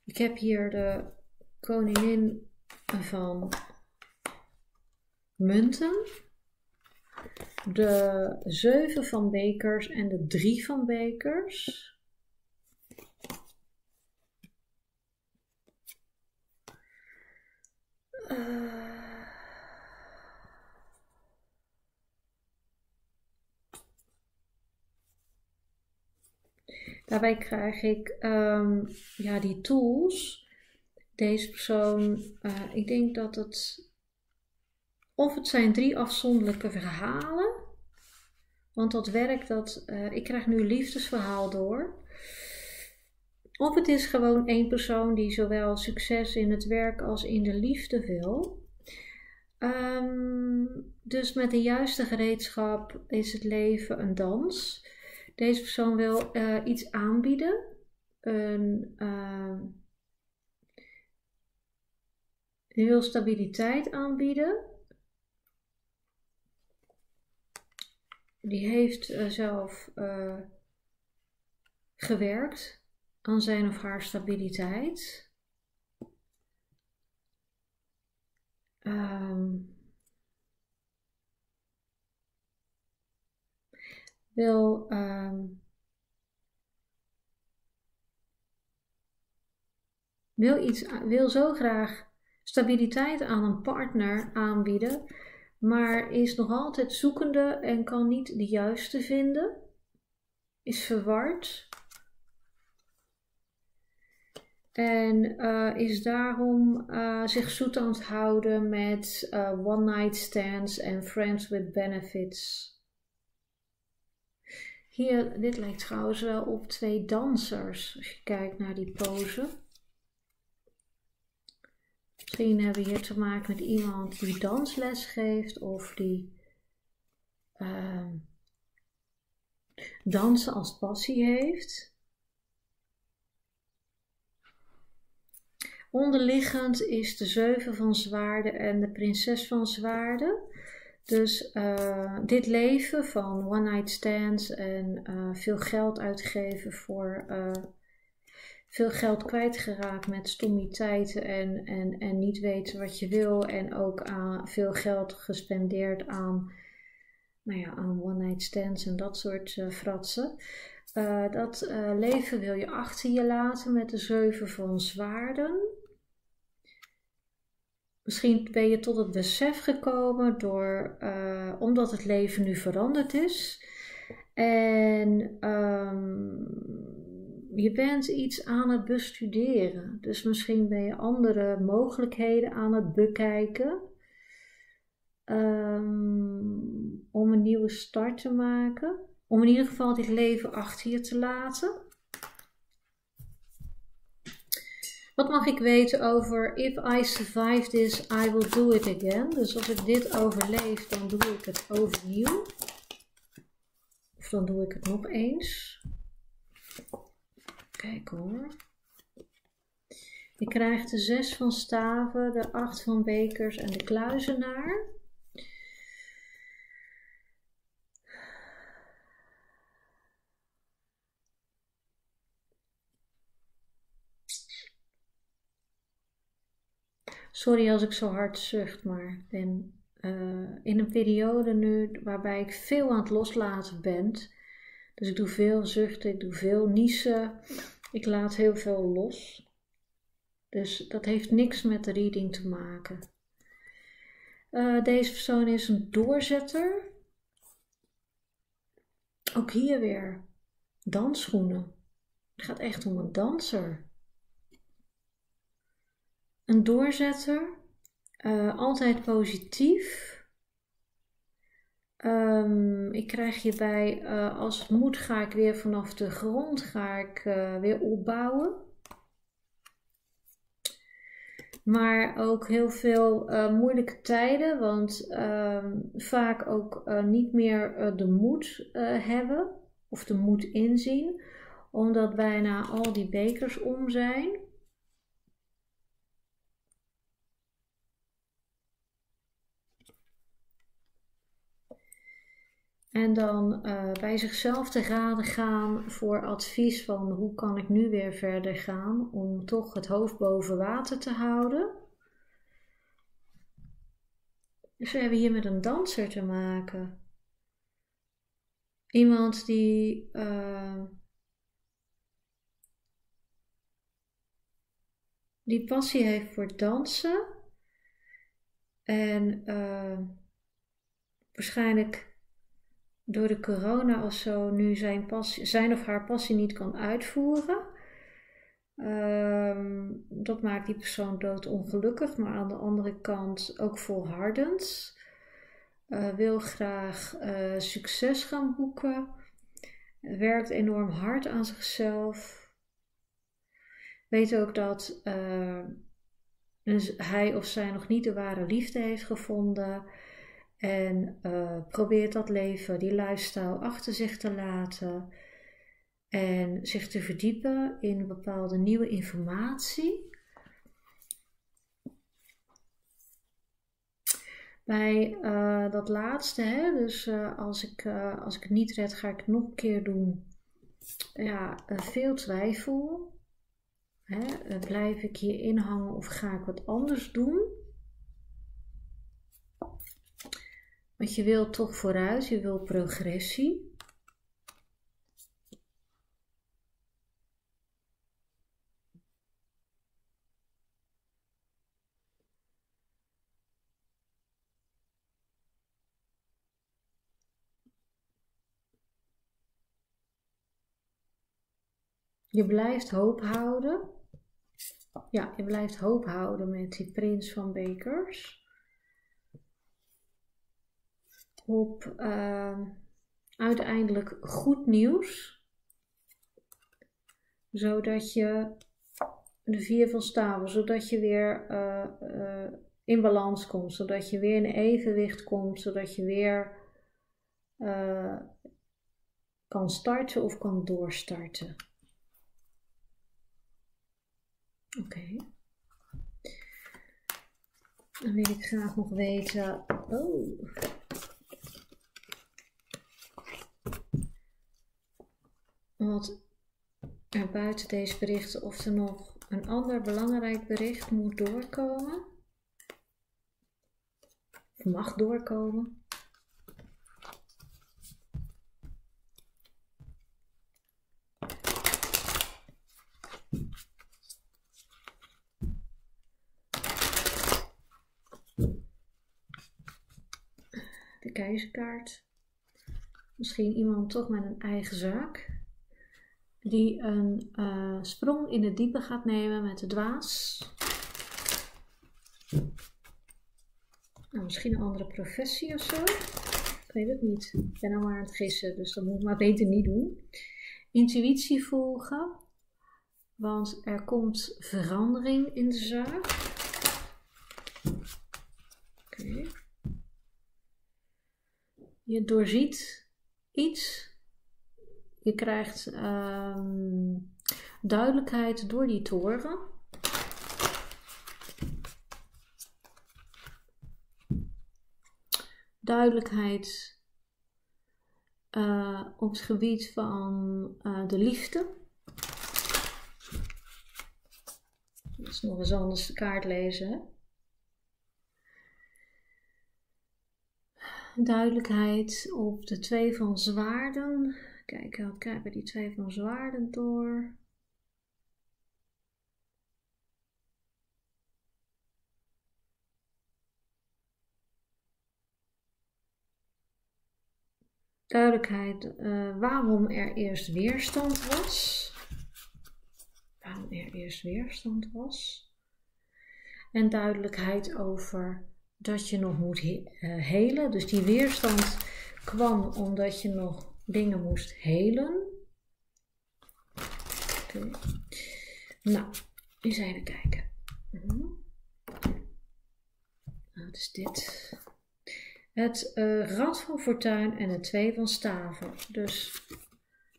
Ik heb hier de koningin van munten, de 7 van bekers en de 3 van bekers. Uh, daarbij krijg ik um, ja, die tools. Deze persoon, uh, ik denk dat het of het zijn drie afzonderlijke verhalen. Want dat werk dat, uh, ik krijg nu liefdesverhaal door. Of het is gewoon één persoon die zowel succes in het werk als in de liefde wil. Um, dus met de juiste gereedschap is het leven een dans. Deze persoon wil uh, iets aanbieden. Een, uh, wil stabiliteit aanbieden. die heeft uh, zelf uh, gewerkt aan zijn of haar stabiliteit. Wil um, wil, iets, wil zo graag stabiliteit aan een partner aanbieden maar is nog altijd zoekende en kan niet de juiste vinden, is verward en uh, is daarom uh, zich zoet aan het houden met uh, one-night stands en friends with benefits. Hier, dit lijkt trouwens wel op twee dansers, als je kijkt naar die pose. Misschien hebben we hier te maken met iemand die dansles geeft of die uh, dansen als passie heeft. Onderliggend is de zeven van zwaarden en de prinses van zwaarden. Dus uh, dit leven van one night stands en uh, veel geld uitgeven voor uh, veel geld kwijtgeraakt met stommiteiten en, en, en niet weten wat je wil. En ook veel geld gespendeerd aan, nou ja, aan one-night stands en dat soort fratsen. Dat leven wil je achter je laten met de zeven van zwaarden. Misschien ben je tot het besef gekomen door, omdat het leven nu veranderd is. En um, je bent iets aan het bestuderen. Dus misschien ben je andere mogelijkheden aan het bekijken. Um, om een nieuwe start te maken. Om in ieder geval dit leven achter je te laten. Wat mag ik weten over if I survive this, I will do it again. Dus als ik dit overleef, dan doe ik het overnieuw. Of dan doe ik het nog eens. Kijk hoor. Je krijgt de zes van staven, de acht van bekers en de kluizenaar. Sorry als ik zo hard zucht, maar ik ben uh, in een periode nu waarbij ik veel aan het loslaten ben. Dus ik doe veel zuchten, ik doe veel niezen. Ik laat heel veel los. Dus dat heeft niks met de reading te maken. Uh, deze persoon is een doorzetter. Ook hier weer dansschoenen. Het gaat echt om een danser. Een doorzetter. Uh, altijd positief. Um, ik krijg hierbij, uh, als het moet, ga ik weer vanaf de grond, ga ik uh, weer opbouwen. Maar ook heel veel moeilijke tijden, want ehm, vaak ook niet meer de moed hebben of de moed inzien, omdat bijna al die bekers om zijn. En dan uh, bij zichzelf te raden gaan voor advies van hoe kan ik nu weer verder gaan om toch het hoofd boven water te houden. Dus we hebben hier met een danser te maken. Iemand die uh, die passie heeft voor dansen en uh, waarschijnlijk door de corona of zo nu zijn, passie, zijn of haar passie niet kan uitvoeren. Um, dat maakt die persoon doodongelukkig, maar aan de andere kant ook volhardend. Uh, wil graag uh, succes gaan boeken. Werkt enorm hard aan zichzelf. Weet ook dat uh, hij of zij nog niet de ware liefde heeft gevonden. En uh, probeert dat leven, die lifestyle achter zich te laten. En zich te verdiepen in bepaalde nieuwe informatie. Bij uh, dat laatste, hè, dus uh, als, ik, als ik het niet red, ga ik het nog een keer doen. Ja, veel twijfel. Hè, blijf ik hier inhangen of ga ik wat anders doen? Want je wilt toch vooruit, je wilt progressie. Je blijft hoop houden. Ja, je blijft hoop houden met die prins van Bekers op uh, uiteindelijk goed nieuws. Zodat je de vier van staven, zodat je weer uh, uh, in balans komt, zodat je weer in evenwicht komt, zodat je weer uh, kan starten of kan doorstarten. Oké. Dan wil ik graag nog weten. Oh. Wat er buiten deze berichten of er nog een ander belangrijk bericht moet doorkomen. Of mag doorkomen. De keizerkaart. Misschien iemand toch met een eigen zaak die een uh, sprong in het diepe gaat nemen met de dwaas. Nou, misschien een andere professie of zo. Ik weet het niet. Ik ben nou maar aan het gissen, dus dat moet ik maar beter niet doen. Intuïtie volgen, want er komt verandering in de zaak. Oké. Je doorziet iets je krijgt ehm, duidelijkheid door die toren. Duidelijkheid uh, op het gebied van uh, de liefde. Dat is nog eens anders de kaart lezen. Duidelijkheid op de twee van zwaarden Kijken, wat krijgen die twee van zwaarden door? Duidelijkheid eh, waarom er eerst weerstand was. Waarom er eerst weerstand was. En duidelijkheid over dat je nog moet eh, helen. Dus die weerstand kwam omdat je nog dingen moest helen. Okay. Nou, eens even kijken. Wat is dit? Het uh, rad van fortuin en het twee van staven. Dus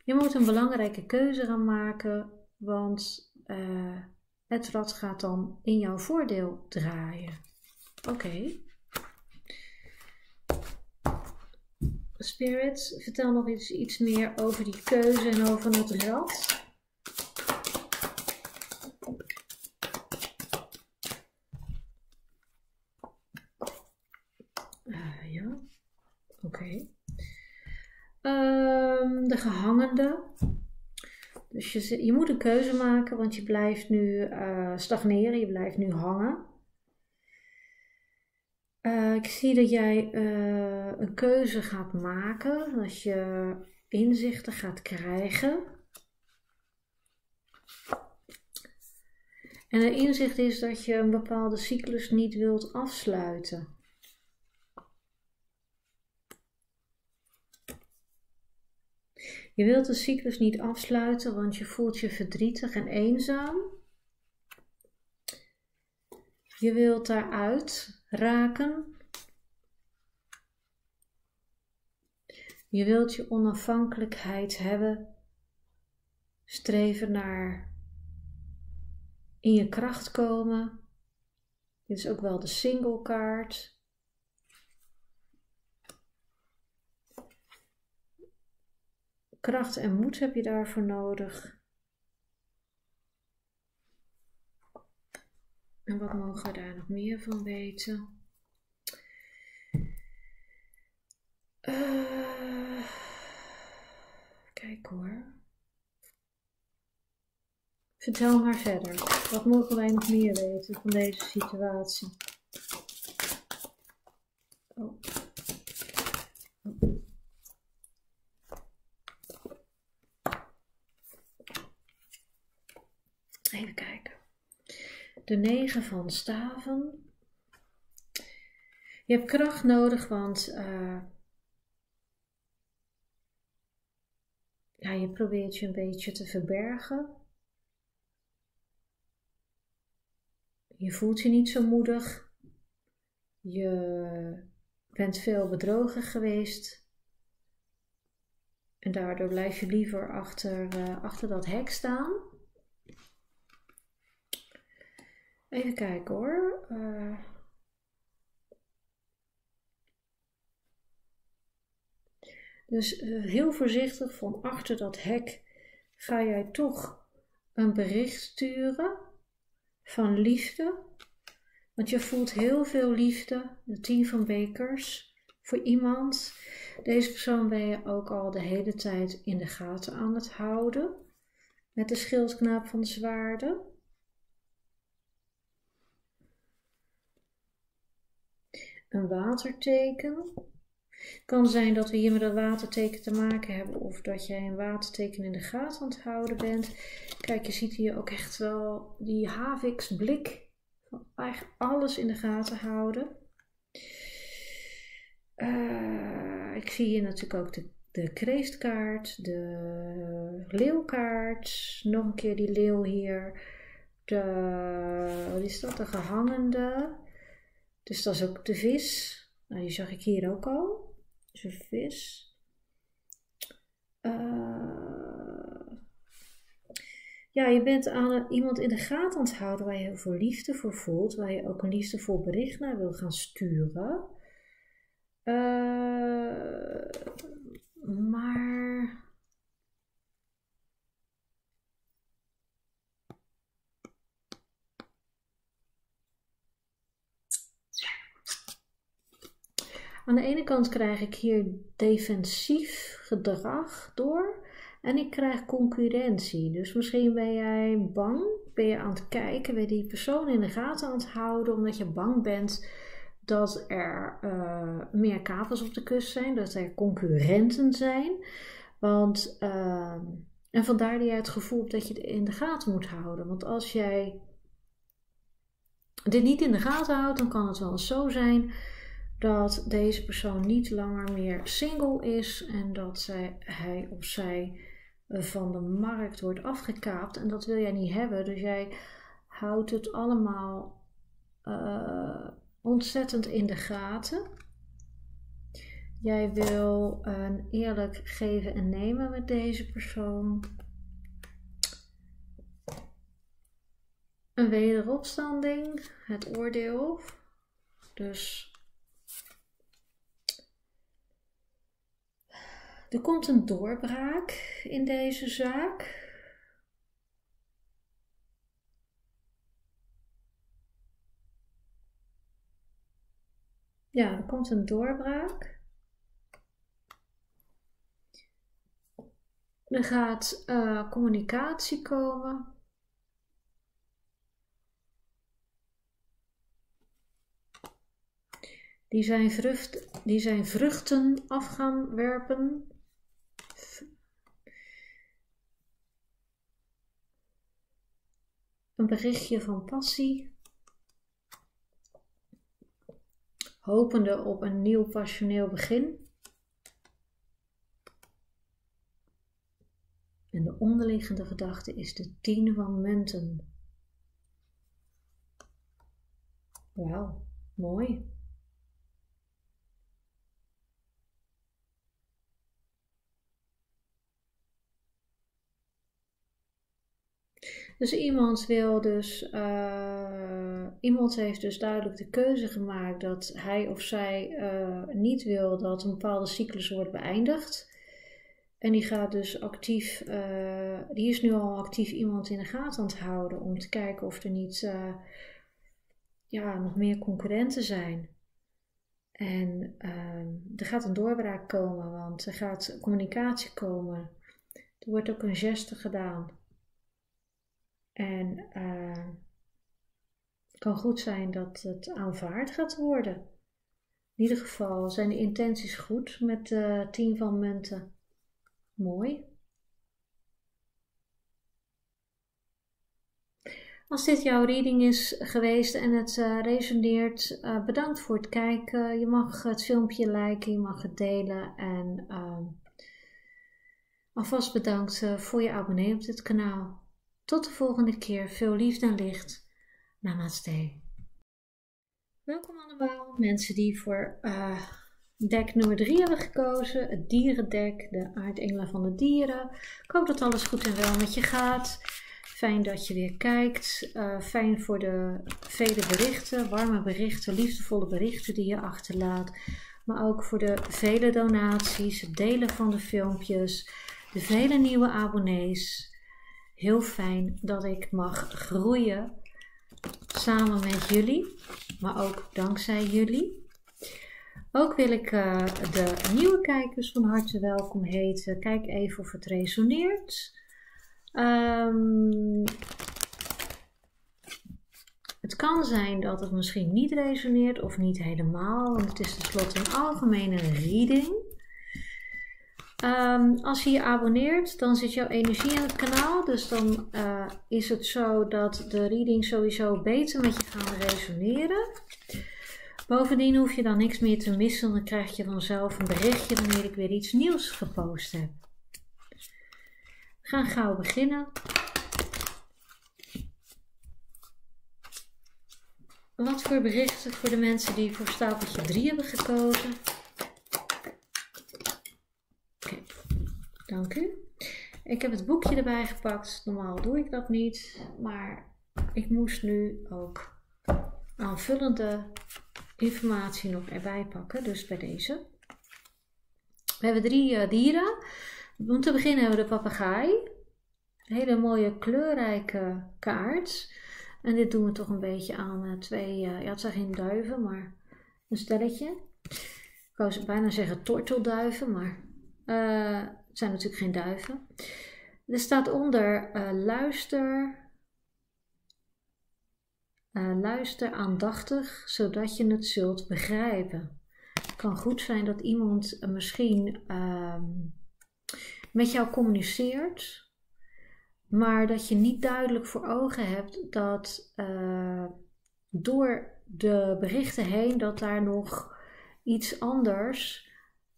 je moet een belangrijke keuze gaan maken, want uh, het rad gaat dan in jouw voordeel draaien. Oké. Spirit, vertel nog iets, iets meer over die keuze en over het rad. Uh, ja, oké. Um, de gehangende. Dus je, je moet een keuze maken, want je blijft nu uh, stagneren, je blijft nu hangen. Uh, ik zie dat jij uh, een keuze gaat maken, dat je inzichten gaat krijgen. En een inzicht is dat je een bepaalde cyclus niet wilt afsluiten. Je wilt de cyclus niet afsluiten, want je voelt je verdrietig en eenzaam. Je wilt daaruit raken. Je wilt je onafhankelijkheid hebben, streven naar in je kracht komen. Dit is ook wel de single kaart. Kracht en moed heb je daarvoor nodig. En wat mogen we daar nog meer van weten? Uh, kijk hoor. Vertel maar verder. Wat mogen wij nog meer weten van deze situatie? Oh. Even kijken de negen van staven. Je hebt kracht nodig, want uh, ja, je probeert je een beetje te verbergen. Je voelt je niet zo moedig. Je bent veel bedrogen geweest. En daardoor blijf je liever achter, uh, achter dat hek staan. Even kijken hoor. Uh... Dus uh, heel voorzichtig van achter dat hek ga jij toch een bericht sturen van liefde. Want je voelt heel veel liefde, de tien van bekers, voor iemand. Deze persoon ben je ook al de hele tijd in de gaten aan het houden. Met de schildknaap van de zwaarden. Een waterteken. Kan zijn dat we hier met een waterteken te maken hebben of dat jij een waterteken in de gaten aan het houden bent. Kijk, je ziet hier ook echt wel die Havix blik van eigenlijk alles in de gaten houden. Uh, ik zie hier natuurlijk ook de, de kreeftkaart, de leeuwkaart, nog een keer die leeuw hier, de, wat is dat, de gehangende, dus dat is ook de vis. Nou, die zag ik hier ook al. Dus een vis. Uh, ja, je bent aan iemand in de gaten aan het houden waar je heel veel liefde voor voelt. Waar je ook een liefdevol bericht naar wil gaan sturen. Uh, Aan de ene kant krijg ik hier defensief gedrag door en ik krijg concurrentie. Dus misschien ben jij bang, ben je aan het kijken, ben je die persoon in de gaten aan het houden omdat je bang bent dat er uh, meer kapers op de kust zijn, dat er concurrenten zijn. Want, uh, en vandaar dat jij het gevoel hebt dat je het in de gaten moet houden. Want als jij dit niet in de gaten houdt, dan kan het wel eens zo zijn dat deze persoon niet langer meer single is en dat zij, hij of zij eh, van de markt wordt afgekaapt. En dat wil jij niet hebben. Dus jij houdt het allemaal uh, ontzettend in de gaten. Jij wil een eerlijk geven en nemen met deze persoon. Een wederopstanding, het oordeel. Dus er komt een doorbraak in deze zaak. Ja, er komt een doorbraak. Er gaat uh, communicatie komen. Die zijn, vrucht, die zijn vruchten af gaan werpen. Een berichtje van passie. hopende op een nieuw passioneel begin. En de onderliggende gedachte is de tien van munten. Wauw, mooi. Dus iemand wil dus, uh, iemand heeft dus duidelijk de keuze gemaakt dat hij of zij uh, niet wil dat een bepaalde cyclus wordt beëindigd. En die gaat dus actief, uh, die is nu al actief iemand in de gaten aan het houden om te kijken of er niet ja, nog meer concurrenten zijn. En er gaat een doorbraak komen, want er gaat communicatie komen. Er wordt ook een geste gedaan. En uh, het kan goed zijn dat het aanvaard gaat worden. In ieder geval zijn de intenties goed met de tien van munten. Mooi. Als dit jouw reading is geweest en het uh, resoneert, bedankt voor het kijken. Je mag het filmpje liken, je mag het delen en uh, alvast bedankt voor je abonnee op dit kanaal. Tot de volgende keer. Veel liefde en licht. Namaste. Welkom allemaal, mensen die voor uh, dek nummer 3 hebben gekozen. Het dierendek, de aardengelen van de dieren. Ik hoop dat alles goed en wel met je gaat. Fijn dat je weer kijkt. Uh, fijn voor de vele berichten, warme berichten, liefdevolle berichten die je achterlaat. Maar ook voor de vele donaties, het delen van de filmpjes, de vele nieuwe abonnees heel fijn dat ik mag groeien samen met jullie, maar ook dankzij jullie. Ook wil ik uh, de nieuwe kijkers van harte welkom heten. Kijk even of het resoneert. Um, het kan zijn dat het misschien niet resoneert of niet helemaal, want het is tenslotte een algemene reading. Um, als je je abonneert, dan zit jouw energie in het kanaal. Dus dan uh, is het zo dat de reading sowieso beter met je gaan resoneren. Bovendien hoef je dan niks meer te missen. Dan krijg je vanzelf een berichtje wanneer ik weer iets nieuws gepost heb. We gaan gauw beginnen. Wat voor berichten voor de mensen die voor stapeltje 3 hebben gekozen? Dank u. Ik heb het boekje erbij gepakt. Normaal doe ik dat niet, maar ik moest nu ook aanvullende informatie nog erbij pakken. Dus bij deze. We hebben drie uh, dieren. Om te beginnen hebben we de papegaai. Een hele mooie kleurrijke kaart. En dit doen we toch een beetje aan uh, twee, uh, ja het zijn geen duiven, maar een stelletje. Ik wou bijna zeggen tortelduiven, maar het zijn natuurlijk geen duiven. Er staat onder uh, luister, Uh, luister aandachtig, zodat je het zult begrijpen. Het kan goed zijn dat iemand misschien uh, met jou communiceert, maar dat je niet duidelijk voor ogen hebt dat door de berichten heen dat daar nog iets anders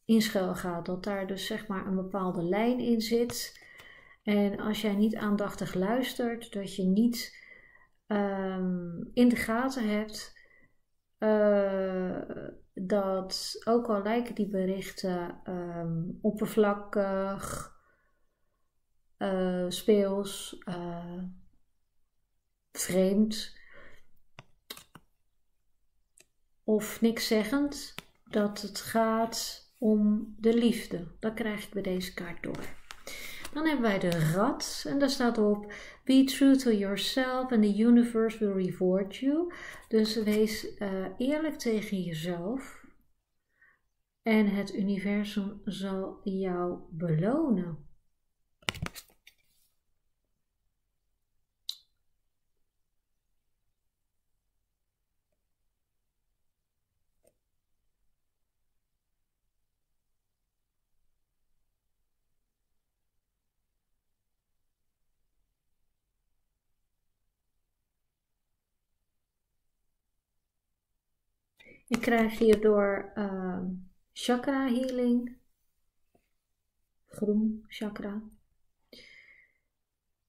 in gaat. Dat daar dus zeg maar een bepaalde lijn in zit. En als jij niet aandachtig luistert, dat je niet um, in de gaten hebt uh, dat ook al lijken die berichten um, oppervlakkig, uh, speels, uh, vreemd of niks zeggend, dat het gaat om de liefde. Dat krijg ik bij deze kaart door. Dan hebben wij de rat en daar staat op: Be true to yourself and the universe will reward you. Dus wees uh, eerlijk tegen jezelf en het universum zal jou belonen. Je krijgt hierdoor uh, chakra healing, groen chakra.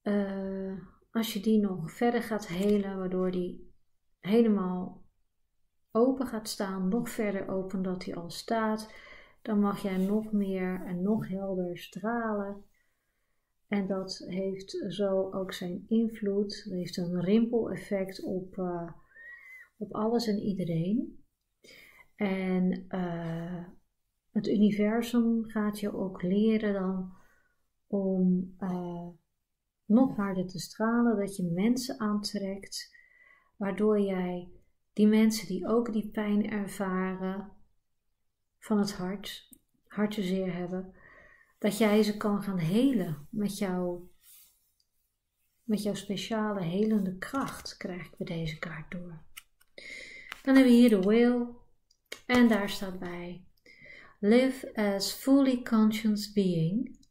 Uh, als je die nog verder gaat helen, waardoor die helemaal open gaat staan, nog verder open dat hij al staat, dan mag jij nog meer en nog helder stralen. En dat heeft zo ook zijn invloed. Het heeft een rimpeleffect op, uh, op alles en iedereen. En uh, het universum gaat je ook leren dan om uh, nog harder te stralen, dat je mensen aantrekt, waardoor jij die mensen die ook die pijn ervaren van het hart, hartzeer hebben, dat jij ze kan gaan helen met jouw, met jouw speciale helende kracht, krijg ik bij deze kaart door. Dan hebben we hier de whale. En daar staat bij: Live as fully conscious being.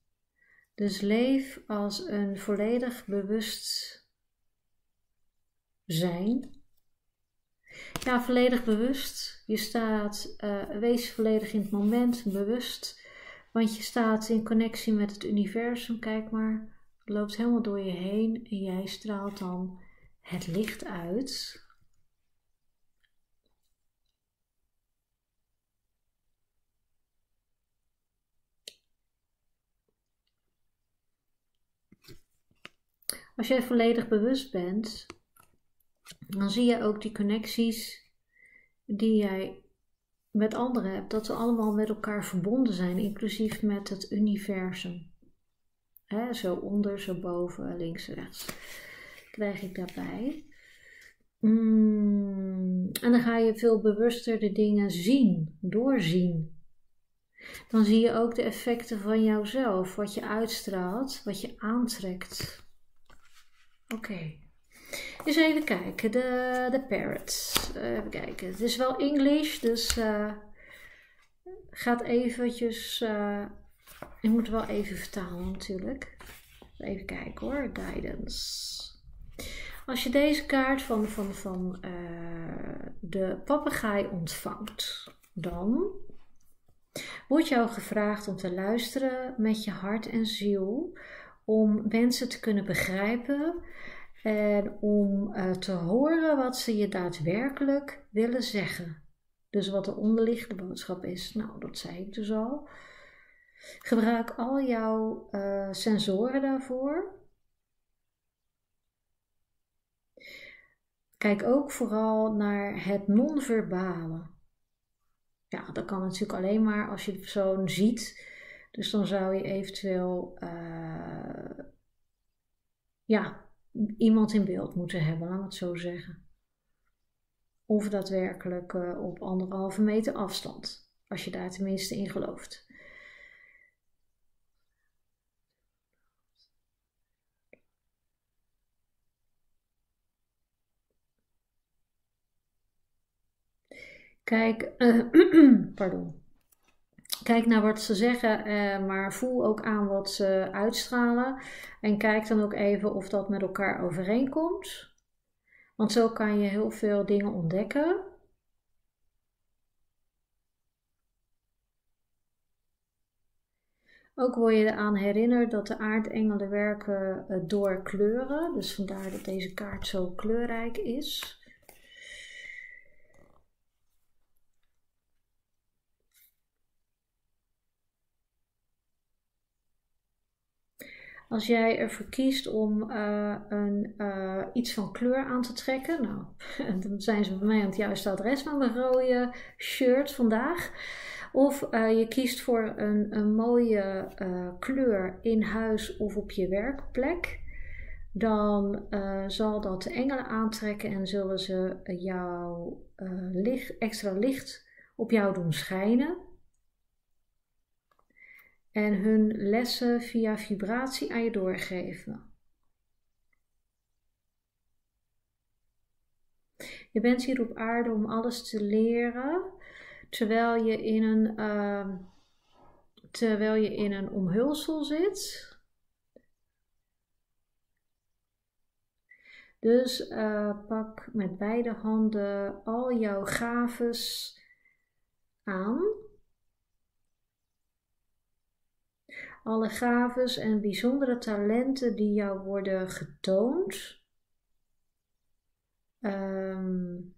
Dus leef als een volledig bewust zijn. Ja, volledig bewust. Je staat, uh, wees volledig in het moment, bewust. Want je staat in connectie met het universum. Kijk maar, het loopt helemaal door je heen en jij straalt dan het licht uit. Als jij volledig bewust bent, dan zie je ook die connecties die jij met anderen hebt, dat ze allemaal met elkaar verbonden zijn, inclusief met het universum. He, zo onder, zo boven, links, rechts. Krijg ik daarbij. Mm, en dan ga je veel bewuster de dingen zien, doorzien. Dan zie je ook de effecten van jouzelf, wat je uitstraalt, wat je aantrekt. Oké. Okay. Dus even kijken. De, de parrots. Uh, even kijken. Het is wel English, dus uh, gaat eventjes... Uh, ik moet wel even vertalen natuurlijk. Even kijken hoor. Guidance. Als je deze kaart van, van, van de papegaai ontvangt, dan wordt jou gevraagd om te luisteren met je hart en ziel om mensen te kunnen begrijpen en om uh, te horen wat ze je daadwerkelijk willen zeggen. Dus wat de onderliggende boodschap is. Nou, dat zei ik dus al. Gebruik al jouw uh, sensoren daarvoor. Kijk ook vooral naar het non-verbale. Ja, dat kan natuurlijk alleen maar als je de persoon ziet dus dan zou je eventueel uh, ja, iemand in beeld moeten hebben, laat het zo zeggen. Of daadwerkelijk uh, op anderhalve meter afstand, als je daar tenminste in gelooft. Kijk, eh, pardon. Kijk naar wat ze zeggen, eh, maar voel ook aan wat ze uitstralen. En kijk dan ook even of dat met elkaar overeenkomt. Want zo kan je heel veel dingen ontdekken. Ook word je eraan herinnerd dat de aardengelen werken eh, door kleuren. Dus vandaar dat deze kaart zo kleurrijk is. Als jij ervoor kiest om uh, een, uh, iets van kleur aan te trekken, nou, dan zijn ze bij mij aan het juiste adres met mijn rode shirt vandaag. Of uh, je kiest voor een, een mooie kleur in huis of op je werkplek. Dan zal dat de engelen aantrekken en zullen ze jou licht, extra licht op jou doen schijnen en hun lessen via vibratie aan je doorgeven. Je bent hier op aarde om alles te leren, terwijl je in een, uh, terwijl je in een omhulsel zit. Dus uh, pak met beide handen al jouw gaves aan. Alle gaves en bijzondere talenten die jou worden getoond. Um,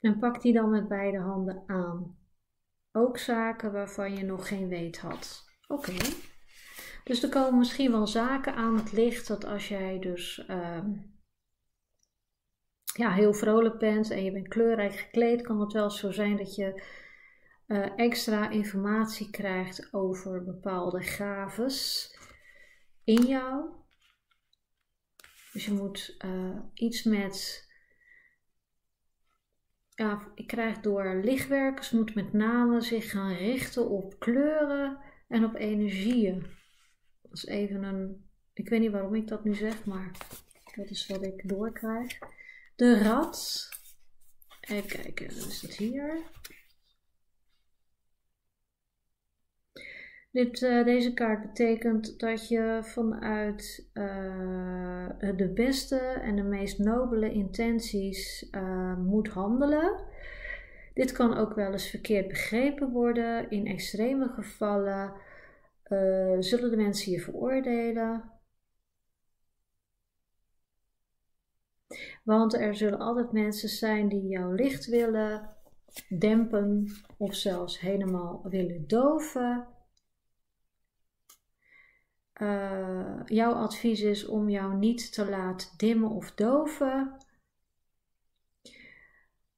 en pak die dan met beide handen aan. Ook zaken waarvan je nog geen weet had. Oké. Dus er komen misschien wel zaken aan het licht dat als jij dus um, ja, heel vrolijk bent en je bent kleurrijk gekleed, kan het wel zo zijn dat je uh, extra informatie krijgt over bepaalde gaves in jou. Dus je moet uh, iets met. Ja, ik krijg door lichtwerkers moet met name zich gaan richten op kleuren en op energieën. Dat is even een. Ik weet niet waarom ik dat nu zeg, maar dat is wat ik doorkrijg. De rat. Even kijken, is dat hier? Dit, uh, deze kaart betekent dat je vanuit uh, de beste en de meest nobele intenties uh, moet handelen. Dit kan ook wel eens verkeerd begrepen worden. In extreme gevallen zullen de mensen je veroordelen. Want er zullen altijd mensen zijn die jouw licht willen dempen of zelfs helemaal willen doven. Uh, jouw advies is om jou niet te laten dimmen of doven,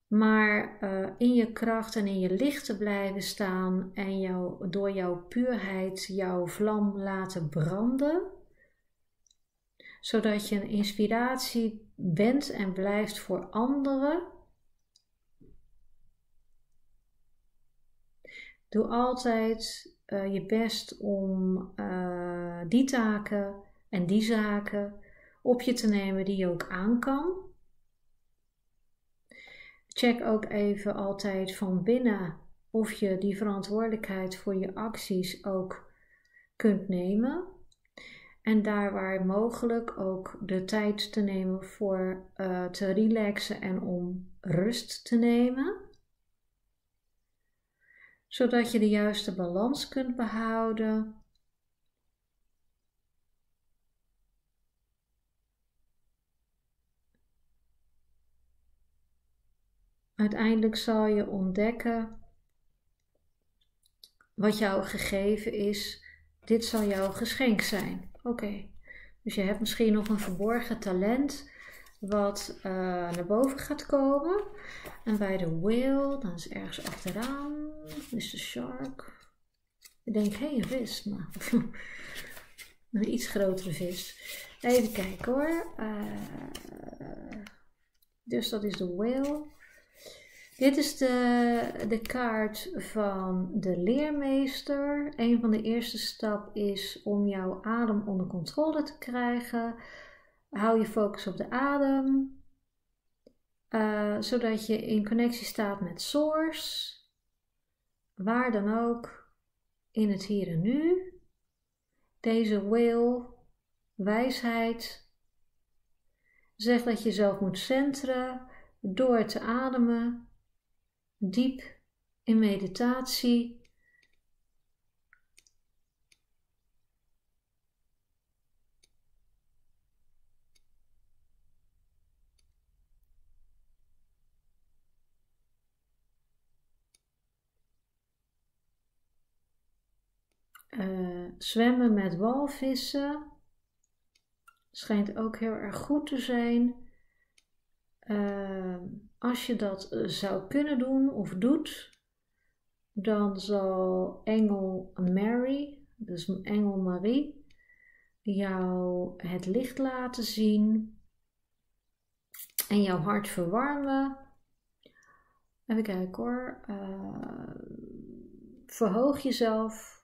maar uh, in je kracht en in je licht te blijven staan en jou, door jouw puurheid jouw vlam laten branden, zodat je een inspiratie bent en blijft voor anderen. Doe altijd uh, je best om uh, die taken en die zaken op je te nemen die je ook aan kan. Check ook even altijd van binnen of je die verantwoordelijkheid voor je acties ook kunt nemen. En daar waar mogelijk ook de tijd te nemen voor uh, te relaxen en om rust te nemen zodat je de juiste balans kunt behouden. Uiteindelijk zal je ontdekken wat jou gegeven is. Dit zal jouw geschenk zijn. Oké, dus je hebt misschien nog een verborgen talent wat uh, naar boven gaat komen. En bij de whale, dan is ergens achteraan, is de shark. Ik denk, hé, hey, een vis, maar een iets grotere vis. Even kijken hoor. Uh, dus dat is de whale. Dit is de, de kaart van de leermeester. Een van de eerste stappen is om jouw adem onder controle te krijgen. Hou je focus op de adem. Uh, zodat je in connectie staat met Source, waar dan ook, in het hier en nu. Deze wil, wijsheid, zegt dat je jezelf moet centeren door te ademen, diep in meditatie Uh, zwemmen met walvissen schijnt ook heel erg goed te zijn. Uh, als je dat eh, zou kunnen doen of doet, dan zal Engel Mary, dus Engel Marie, jou het licht laten zien en jouw hart verwarmen. Even kijken hoor. Uh, verhoog jezelf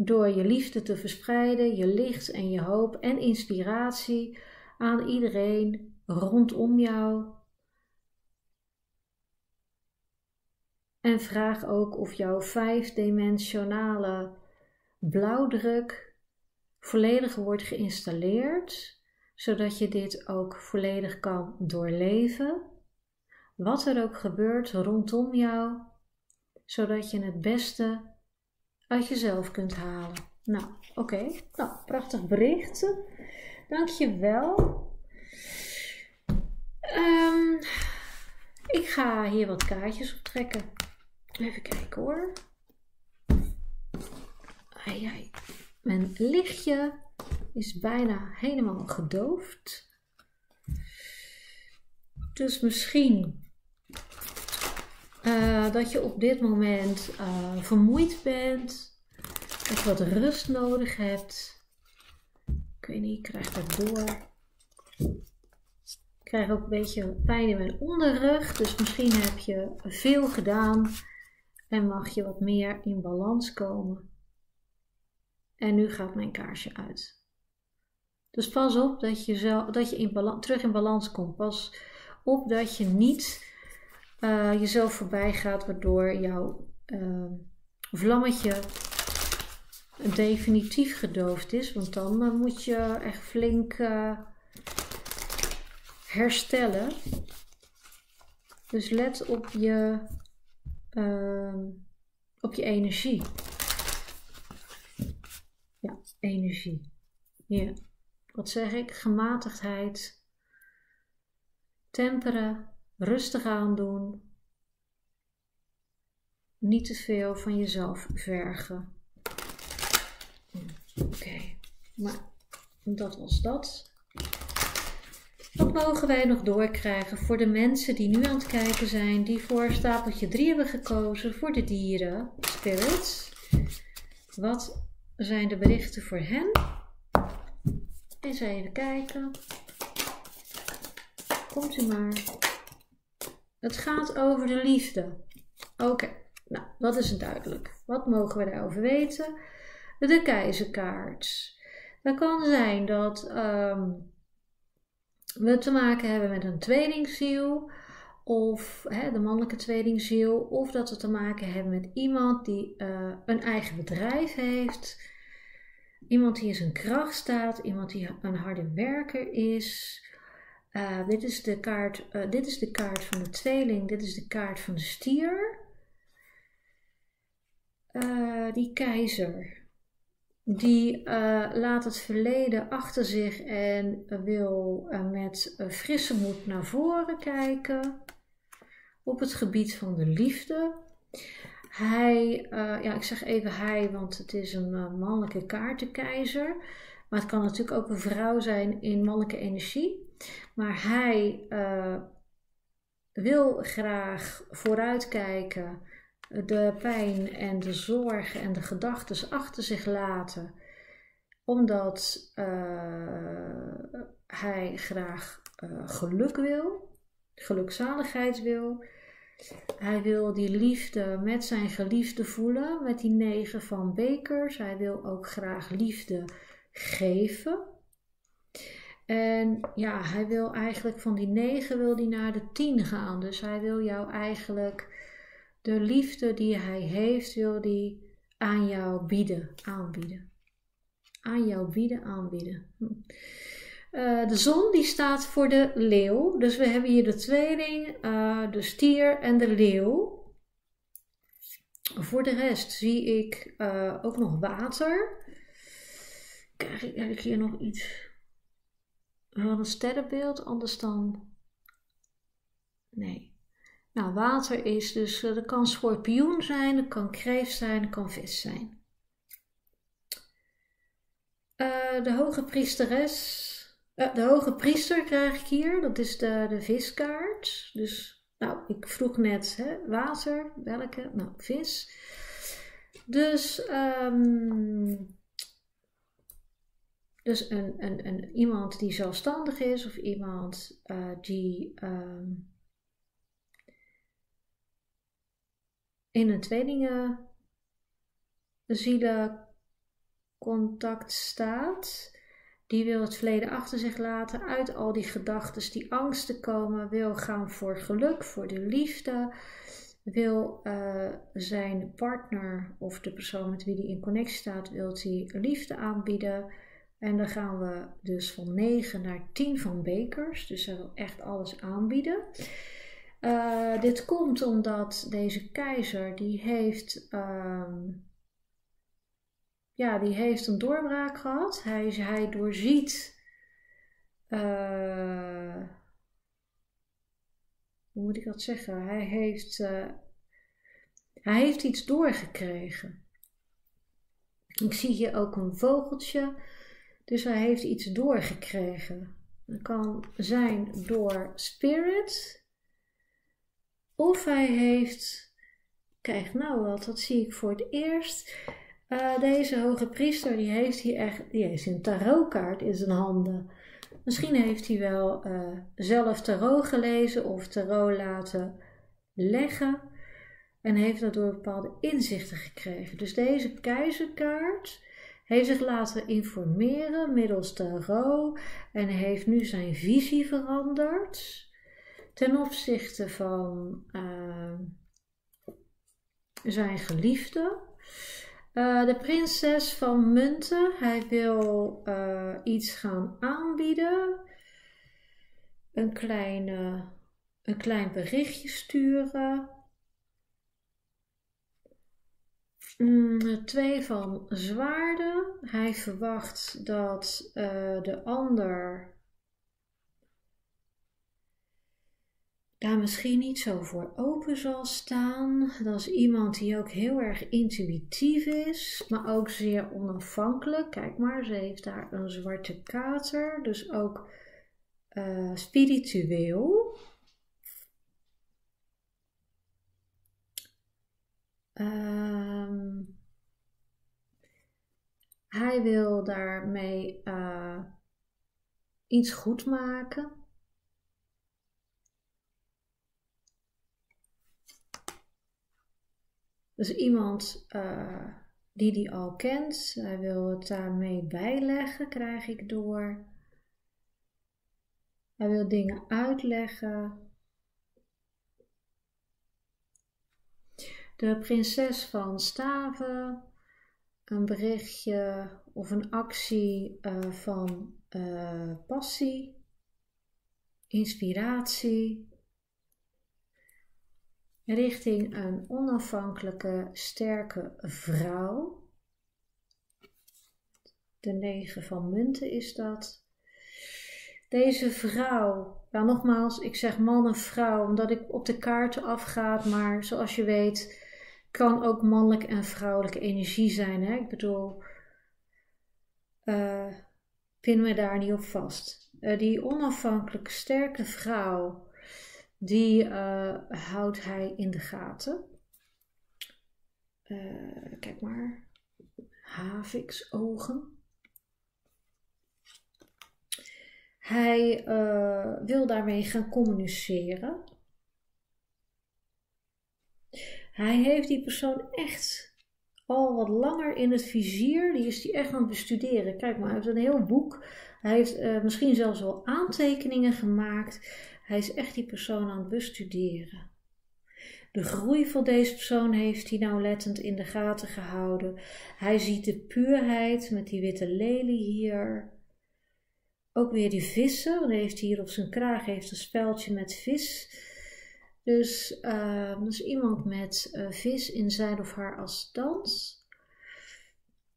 door je liefde te verspreiden, je licht en je hoop en inspiratie aan iedereen rondom jou. En vraag ook of jouw vijfdimensionale blauwdruk volledig wordt geïnstalleerd, zodat je dit ook volledig kan doorleven. Wat er ook gebeurt rondom jou, zodat je het beste uit jezelf kunt halen. Nou, oké. Nou, prachtig bericht. Dankjewel. Um, ik ga hier wat kaartjes op trekken. Even kijken hoor. Ai, ai. Mijn lichtje is bijna helemaal gedoofd. Dus misschien uh, dat je op dit moment uh, vermoeid bent, dat je wat rust nodig hebt. Ik weet niet, ik krijg dat door. Ik krijg ook een beetje pijn in mijn onderrug, dus misschien heb je veel gedaan en mag je wat meer in balans komen. En nu gaat mijn kaarsje uit. Dus pas op dat je, zo, dat je in terug in balans komt. Pas op dat je niet uh, jezelf voorbij gaat, waardoor jouw uh, vlammetje definitief gedoofd is. Want dan moet je echt flink eh, herstellen. Dus let op je, ehm, op je energie. Ja, energie. Ja. Wat zeg ik? Gematigdheid. Temperen Rustig aandoen. Niet te veel van jezelf vergen. Oké, maar dat was dat. Wat mogen wij nog doorkrijgen voor de mensen die nu aan het kijken zijn, die voor stapeltje 3 hebben gekozen, voor de dieren, spirits? Wat zijn de berichten voor hen? Eens even kijken. Komt u maar. Het gaat over de liefde. Oké, nou, dat is duidelijk. Wat mogen we daarover weten? De keizerkaart. Dat kan zijn dat um, we te maken hebben met een tweelingziel, of hè, de mannelijke tweelingziel, of dat we te maken hebben met iemand die uh, een eigen bedrijf heeft, iemand die in zijn kracht staat, iemand die een harde werker is, uh, dit, is de kaart, uh, dit is de kaart van de tweeling, dit is de kaart van de stier. Uh, die keizer, die laat het verleden achter zich en wil met frisse moed naar voren kijken op het gebied van de liefde. Hij, ja, ik zeg even hij, want het is een mannelijke kaartenkeizer. Maar het kan natuurlijk ook een vrouw zijn in mannelijke energie. Maar hij uh, wil graag vooruitkijken, de pijn en de zorgen en de gedachten achter zich laten, omdat uh, hij graag uh, geluk wil, gelukzaligheid wil. Hij wil die liefde met zijn geliefde voelen, met die negen van bekers. Hij wil ook graag liefde geven. En ja, hij wil eigenlijk van die negen wil hij naar de tien gaan. Dus hij wil jou eigenlijk de liefde die hij heeft, wil hij aan jou bieden, aanbieden. Aan jou bieden, aanbieden. Hm. Uh, de zon die staat voor de leeuw. Dus we hebben hier de tweeling, uh, de stier en de leeuw. Voor de rest zie ik uh, ook nog water. Krijg ik, heb ik hier nog iets van een sterrenbeeld? Anders dan. Nee. Nou, water is dus, dat kan schorpioen zijn, dat kan kreeft zijn, kan vis zijn. de hoge priesteres uh, de hoge priester krijg ik hier, dat is de, de viskaart. Dus, nou, ik vroeg net hè, water, welke? Nou, vis. Dus, um, dus een, een, een, iemand die zelfstandig is of iemand uh, die um, in een tweelingen contact staat die wil het verleden achter zich laten, uit al die gedachten die angsten komen, wil gaan voor geluk, voor de liefde, wil uh, zijn partner of de persoon met wie hij in connectie staat, wil hij liefde aanbieden. En dan gaan we dus van 9 naar 10 van bekers, dus hij wil echt alles aanbieden. Uh, dit komt omdat deze keizer die heeft uh, ja, die heeft een doorbraak gehad. Hij, hij doorziet. Uh, hoe moet ik dat zeggen? Hij heeft, uh, hij heeft iets doorgekregen. Ik zie hier ook een vogeltje. Dus hij heeft iets doorgekregen. Dat kan zijn door spirit. Of hij heeft. Kijk nou wat, dat zie ik voor het eerst. Uh, deze hoge priester die heeft hier echt, die heeft een tarotkaart in zijn handen. Misschien heeft hij wel uh, zelf tarot gelezen of tarot laten leggen en heeft daardoor bepaalde inzichten gekregen. Dus deze keizerkaart heeft zich laten informeren middels tarot en heeft nu zijn visie veranderd ten opzichte van uh, zijn geliefde. Uh, de prinses van munten, hij wil uh, iets gaan aanbieden. Een, kleine, een klein berichtje sturen. Mm, twee van zwaarden. Hij verwacht dat uh, de ander daar misschien niet zo voor open zal staan. Dat is iemand die ook heel erg intuïtief is, maar ook zeer onafhankelijk. Kijk maar, ze heeft daar een zwarte kater, dus ook uh, spiritueel. Um, hij wil daarmee uh, iets goed maken. Dus iemand uh, die die al kent, hij wil het daarmee bijleggen, krijg ik door. Hij wil dingen uitleggen. De prinses van Staven, een berichtje of een actie uh, van uh, passie, inspiratie, richting een onafhankelijke, sterke vrouw. De negen van munten is dat. Deze vrouw, nou nogmaals, ik zeg man en vrouw omdat ik op de kaarten afgaat, maar zoals je weet kan ook mannelijke en vrouwelijke energie zijn. Hè? Ik bedoel, uh, pin me daar niet op vast. Uh, die onafhankelijke, sterke vrouw die uh, houdt hij in de gaten. Kijk maar. ogen. Hij wil daarmee gaan communiceren. Hij heeft die persoon echt al wat langer in het vizier. Die is die echt aan het bestuderen. Kijk maar, hij heeft een heel boek. Hij heeft uh, misschien zelfs wel aantekeningen gemaakt. Hij is echt die persoon aan het bestuderen. De groei van deze persoon heeft hij nauwlettend in de gaten gehouden. Hij ziet de puurheid met die witte lelie hier. Ook weer die vissen, want hij heeft hier op zijn kraag heeft een speldje met vis. Dus uh, dat is iemand met uh, vis in zijn of haar assistans.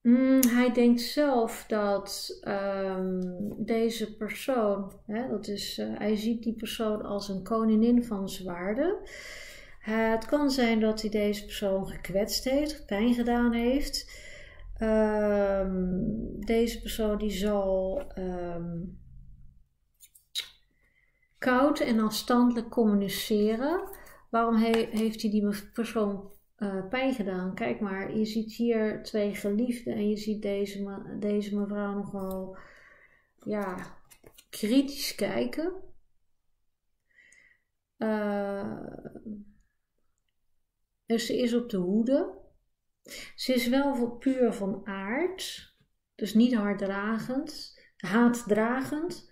Mm, hij denkt zelf dat um, deze persoon, hè, dat is, uh, hij ziet die persoon als een koningin van zwaarden. het kan zijn dat hij deze persoon gekwetst heeft, pijn gedaan heeft. Um, deze persoon die zal koud en afstandelijk communiceren. Waarom he heeft hij die persoon uh, pijn gedaan? Kijk maar, je ziet hier twee geliefden en je ziet deze, deze mevrouw nogal ja, kritisch kijken. Uh, ze is op de hoede. Ze is wel puur van aard, dus niet harddragend, haatdragend.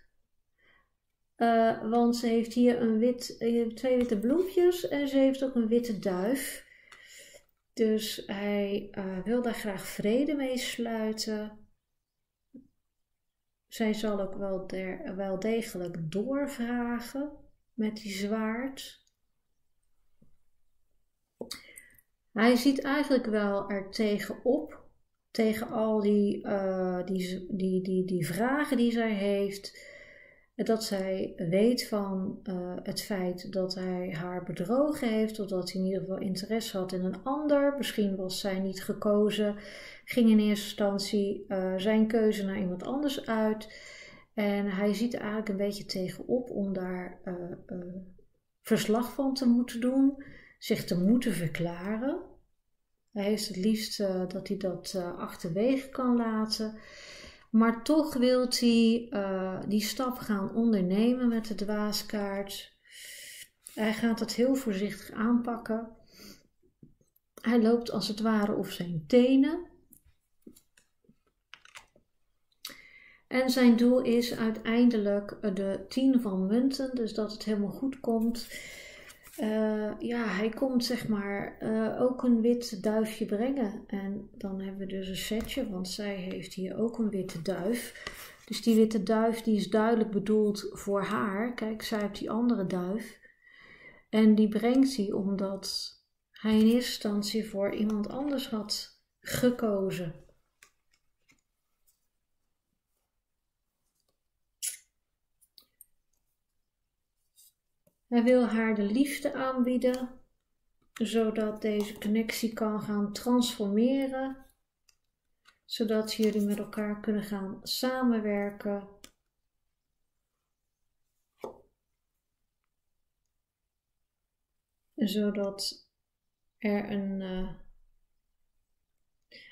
Uh, want ze heeft hier een wit, twee witte bloempjes en ze heeft ook een witte duif. Dus hij uh, wil daar graag vrede mee sluiten. Zij zal ook wel, der, degelijk doorvragen met die zwaard. Hij ziet eigenlijk wel er tegenop, tegen al die, die, die, die, die vragen die zij heeft dat zij weet van uh, het feit dat hij haar bedrogen heeft, of dat hij in ieder geval interesse had in een ander. Misschien was zij niet gekozen, ging in eerste instantie uh, zijn keuze naar iemand anders uit. En hij ziet er eigenlijk een beetje tegenop om daar uh, verslag van te moeten doen, zich te moeten verklaren. Hij heeft het liefst dat hij dat achterwege kan laten. Maar toch wil hij uh, die stap gaan ondernemen met de dwaaskaart. Hij gaat het heel voorzichtig aanpakken. Hij loopt als het ware op zijn tenen. En zijn doel is uiteindelijk de tien van munten, dus dat het helemaal goed komt. Uh, ja, hij komt zeg maar uh, ook een wit duifje brengen. En dan hebben we dus een setje, want zij heeft hier ook een witte duif. Dus die witte duif die is duidelijk bedoeld voor haar. Kijk, zij heeft die andere duif. En die brengt hij omdat hij in eerste instantie voor iemand anders had gekozen. Hij wil haar de liefde aanbieden, zodat deze connectie kan gaan transformeren, zodat jullie met elkaar kunnen gaan samenwerken. Zodat er een, uh,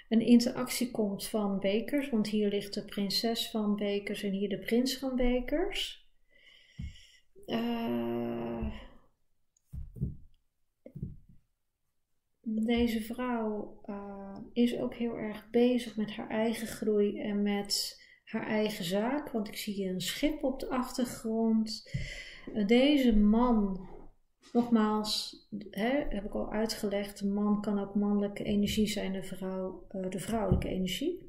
een interactie komt van bekers, want hier ligt de prinses van bekers en hier de prins van bekers. Uh, deze vrouw uh, is ook heel erg bezig met haar eigen groei en met haar eigen zaak. Want ik zie hier een schip op de achtergrond. Uh, deze man, nogmaals, hè, heb ik al uitgelegd, man kan ook mannelijke energie zijn, de vrouw de vrouwelijke energie.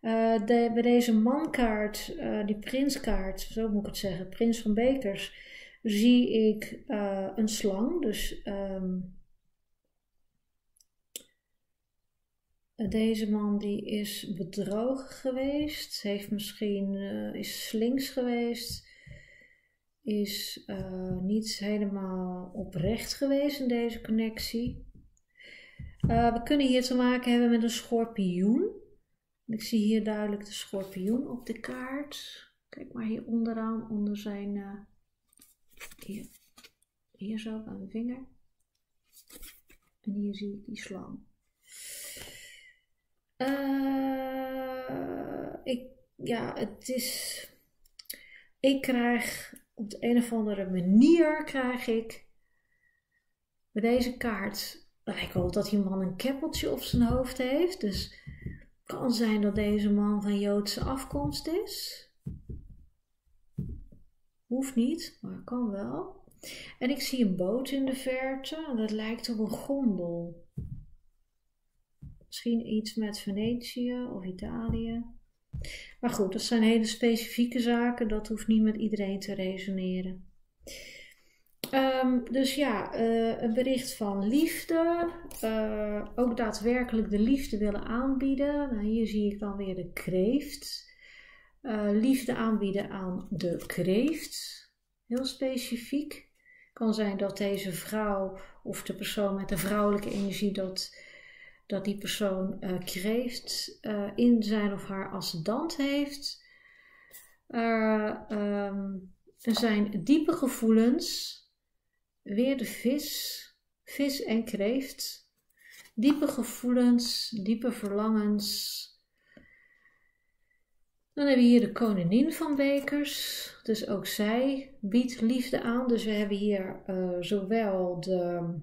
De, bij deze mankaart, uh, die prinskaart, zo moet ik het zeggen, prins van bekers, zie ik uh, een slang. Dus um, deze man die is bedrogen geweest, heeft misschien, is slinks geweest, is niet helemaal oprecht geweest in deze connectie. we kunnen hier te maken hebben met een schorpioen. Ik zie hier duidelijk de schorpioen op de kaart. Kijk maar hier onderaan, onder zijn, uh, hier, zo aan mijn vinger. En hier zie ik die slang. Uh, ik, ja, het is, ik krijg op de een of andere manier krijg ik bij deze kaart lijkt wel dat die man een keppeltje op zijn hoofd heeft. Dus kan zijn dat deze man van Joodse afkomst is. Hoeft niet, maar kan wel. En ik zie een boot in de verte en dat lijkt op een gondel. Misschien iets met Venetië of Italië. Maar goed, dat zijn hele specifieke zaken. Dat hoeft niet met iedereen te resoneren. Ehm, dus ja, uh, een bericht van liefde. Uh, ook daadwerkelijk de liefde willen aanbieden. Nou, hier zie ik dan weer de kreeft. Uh, liefde aanbieden aan de kreeft. Heel specifiek. Kan zijn dat deze vrouw of de persoon met de vrouwelijke energie dat, dat die persoon kreeft in zijn of haar ascendant heeft. Um, er zijn diepe gevoelens Weer de vis, vis en kreeft. Diepe gevoelens, diepe verlangens. Dan hebben we hier de koningin van bekers. Dus ook zij biedt liefde aan. Dus we hebben hier uh, zowel de,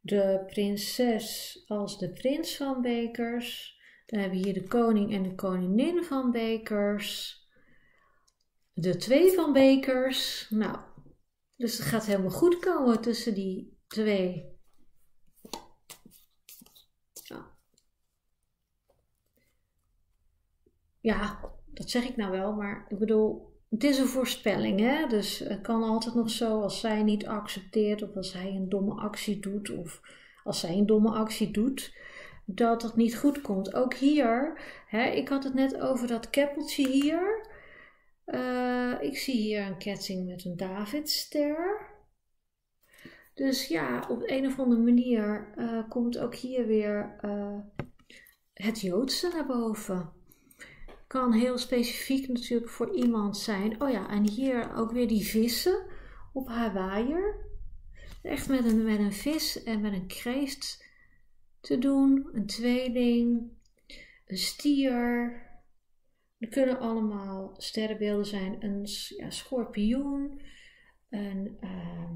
de prinses als de prins van bekers. Dan hebben we hier de koning en de koningin van bekers. De twee van bekers. Nou, dus het gaat helemaal goed komen tussen die twee. Ja, dat zeg ik nou wel, maar ik bedoel, het is een voorspelling, hè? Dus het kan altijd nog zo als zij niet accepteert of als hij een domme actie doet of als zij een domme actie doet, dat het niet goed komt. Ook hier, hè, ik had het net over dat keppeltje hier. Uh, ik zie hier een ketting met een Davidster. Dus ja, op een of andere manier uh, komt ook hier weer uh, het Joodse naar boven. Kan heel specifiek natuurlijk voor iemand zijn. Oh ja, en hier ook weer die vissen op haar waaier. Echt met een, met een vis en met een kreeft te doen. Een tweeling, een stier, er kunnen allemaal sterrenbeelden zijn. Een ja, schorpioen, een... Uh,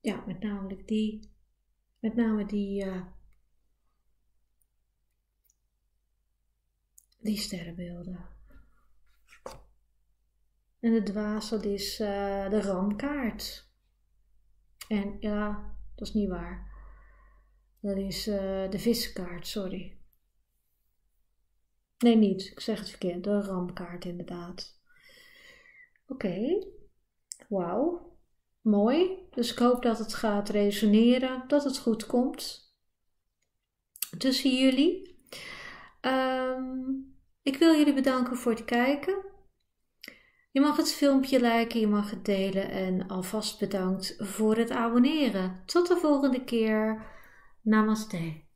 ja, met name die, met name die, uh, die sterrenbeelden. En de dwaas, dat is uh, de ramkaart. En ja, dat is niet waar. Dat is uh, de viskaart, sorry. Nee, niet. Ik zeg het verkeerd. De ramkaart, inderdaad. Oké. Wauw. Mooi. Dus ik hoop dat het gaat resoneren. Dat het goed komt. Tussen jullie. Um, ik wil jullie bedanken voor het kijken. Je mag het filmpje liken, je mag het delen en alvast bedankt voor het abonneren. Tot de volgende keer. Namaste.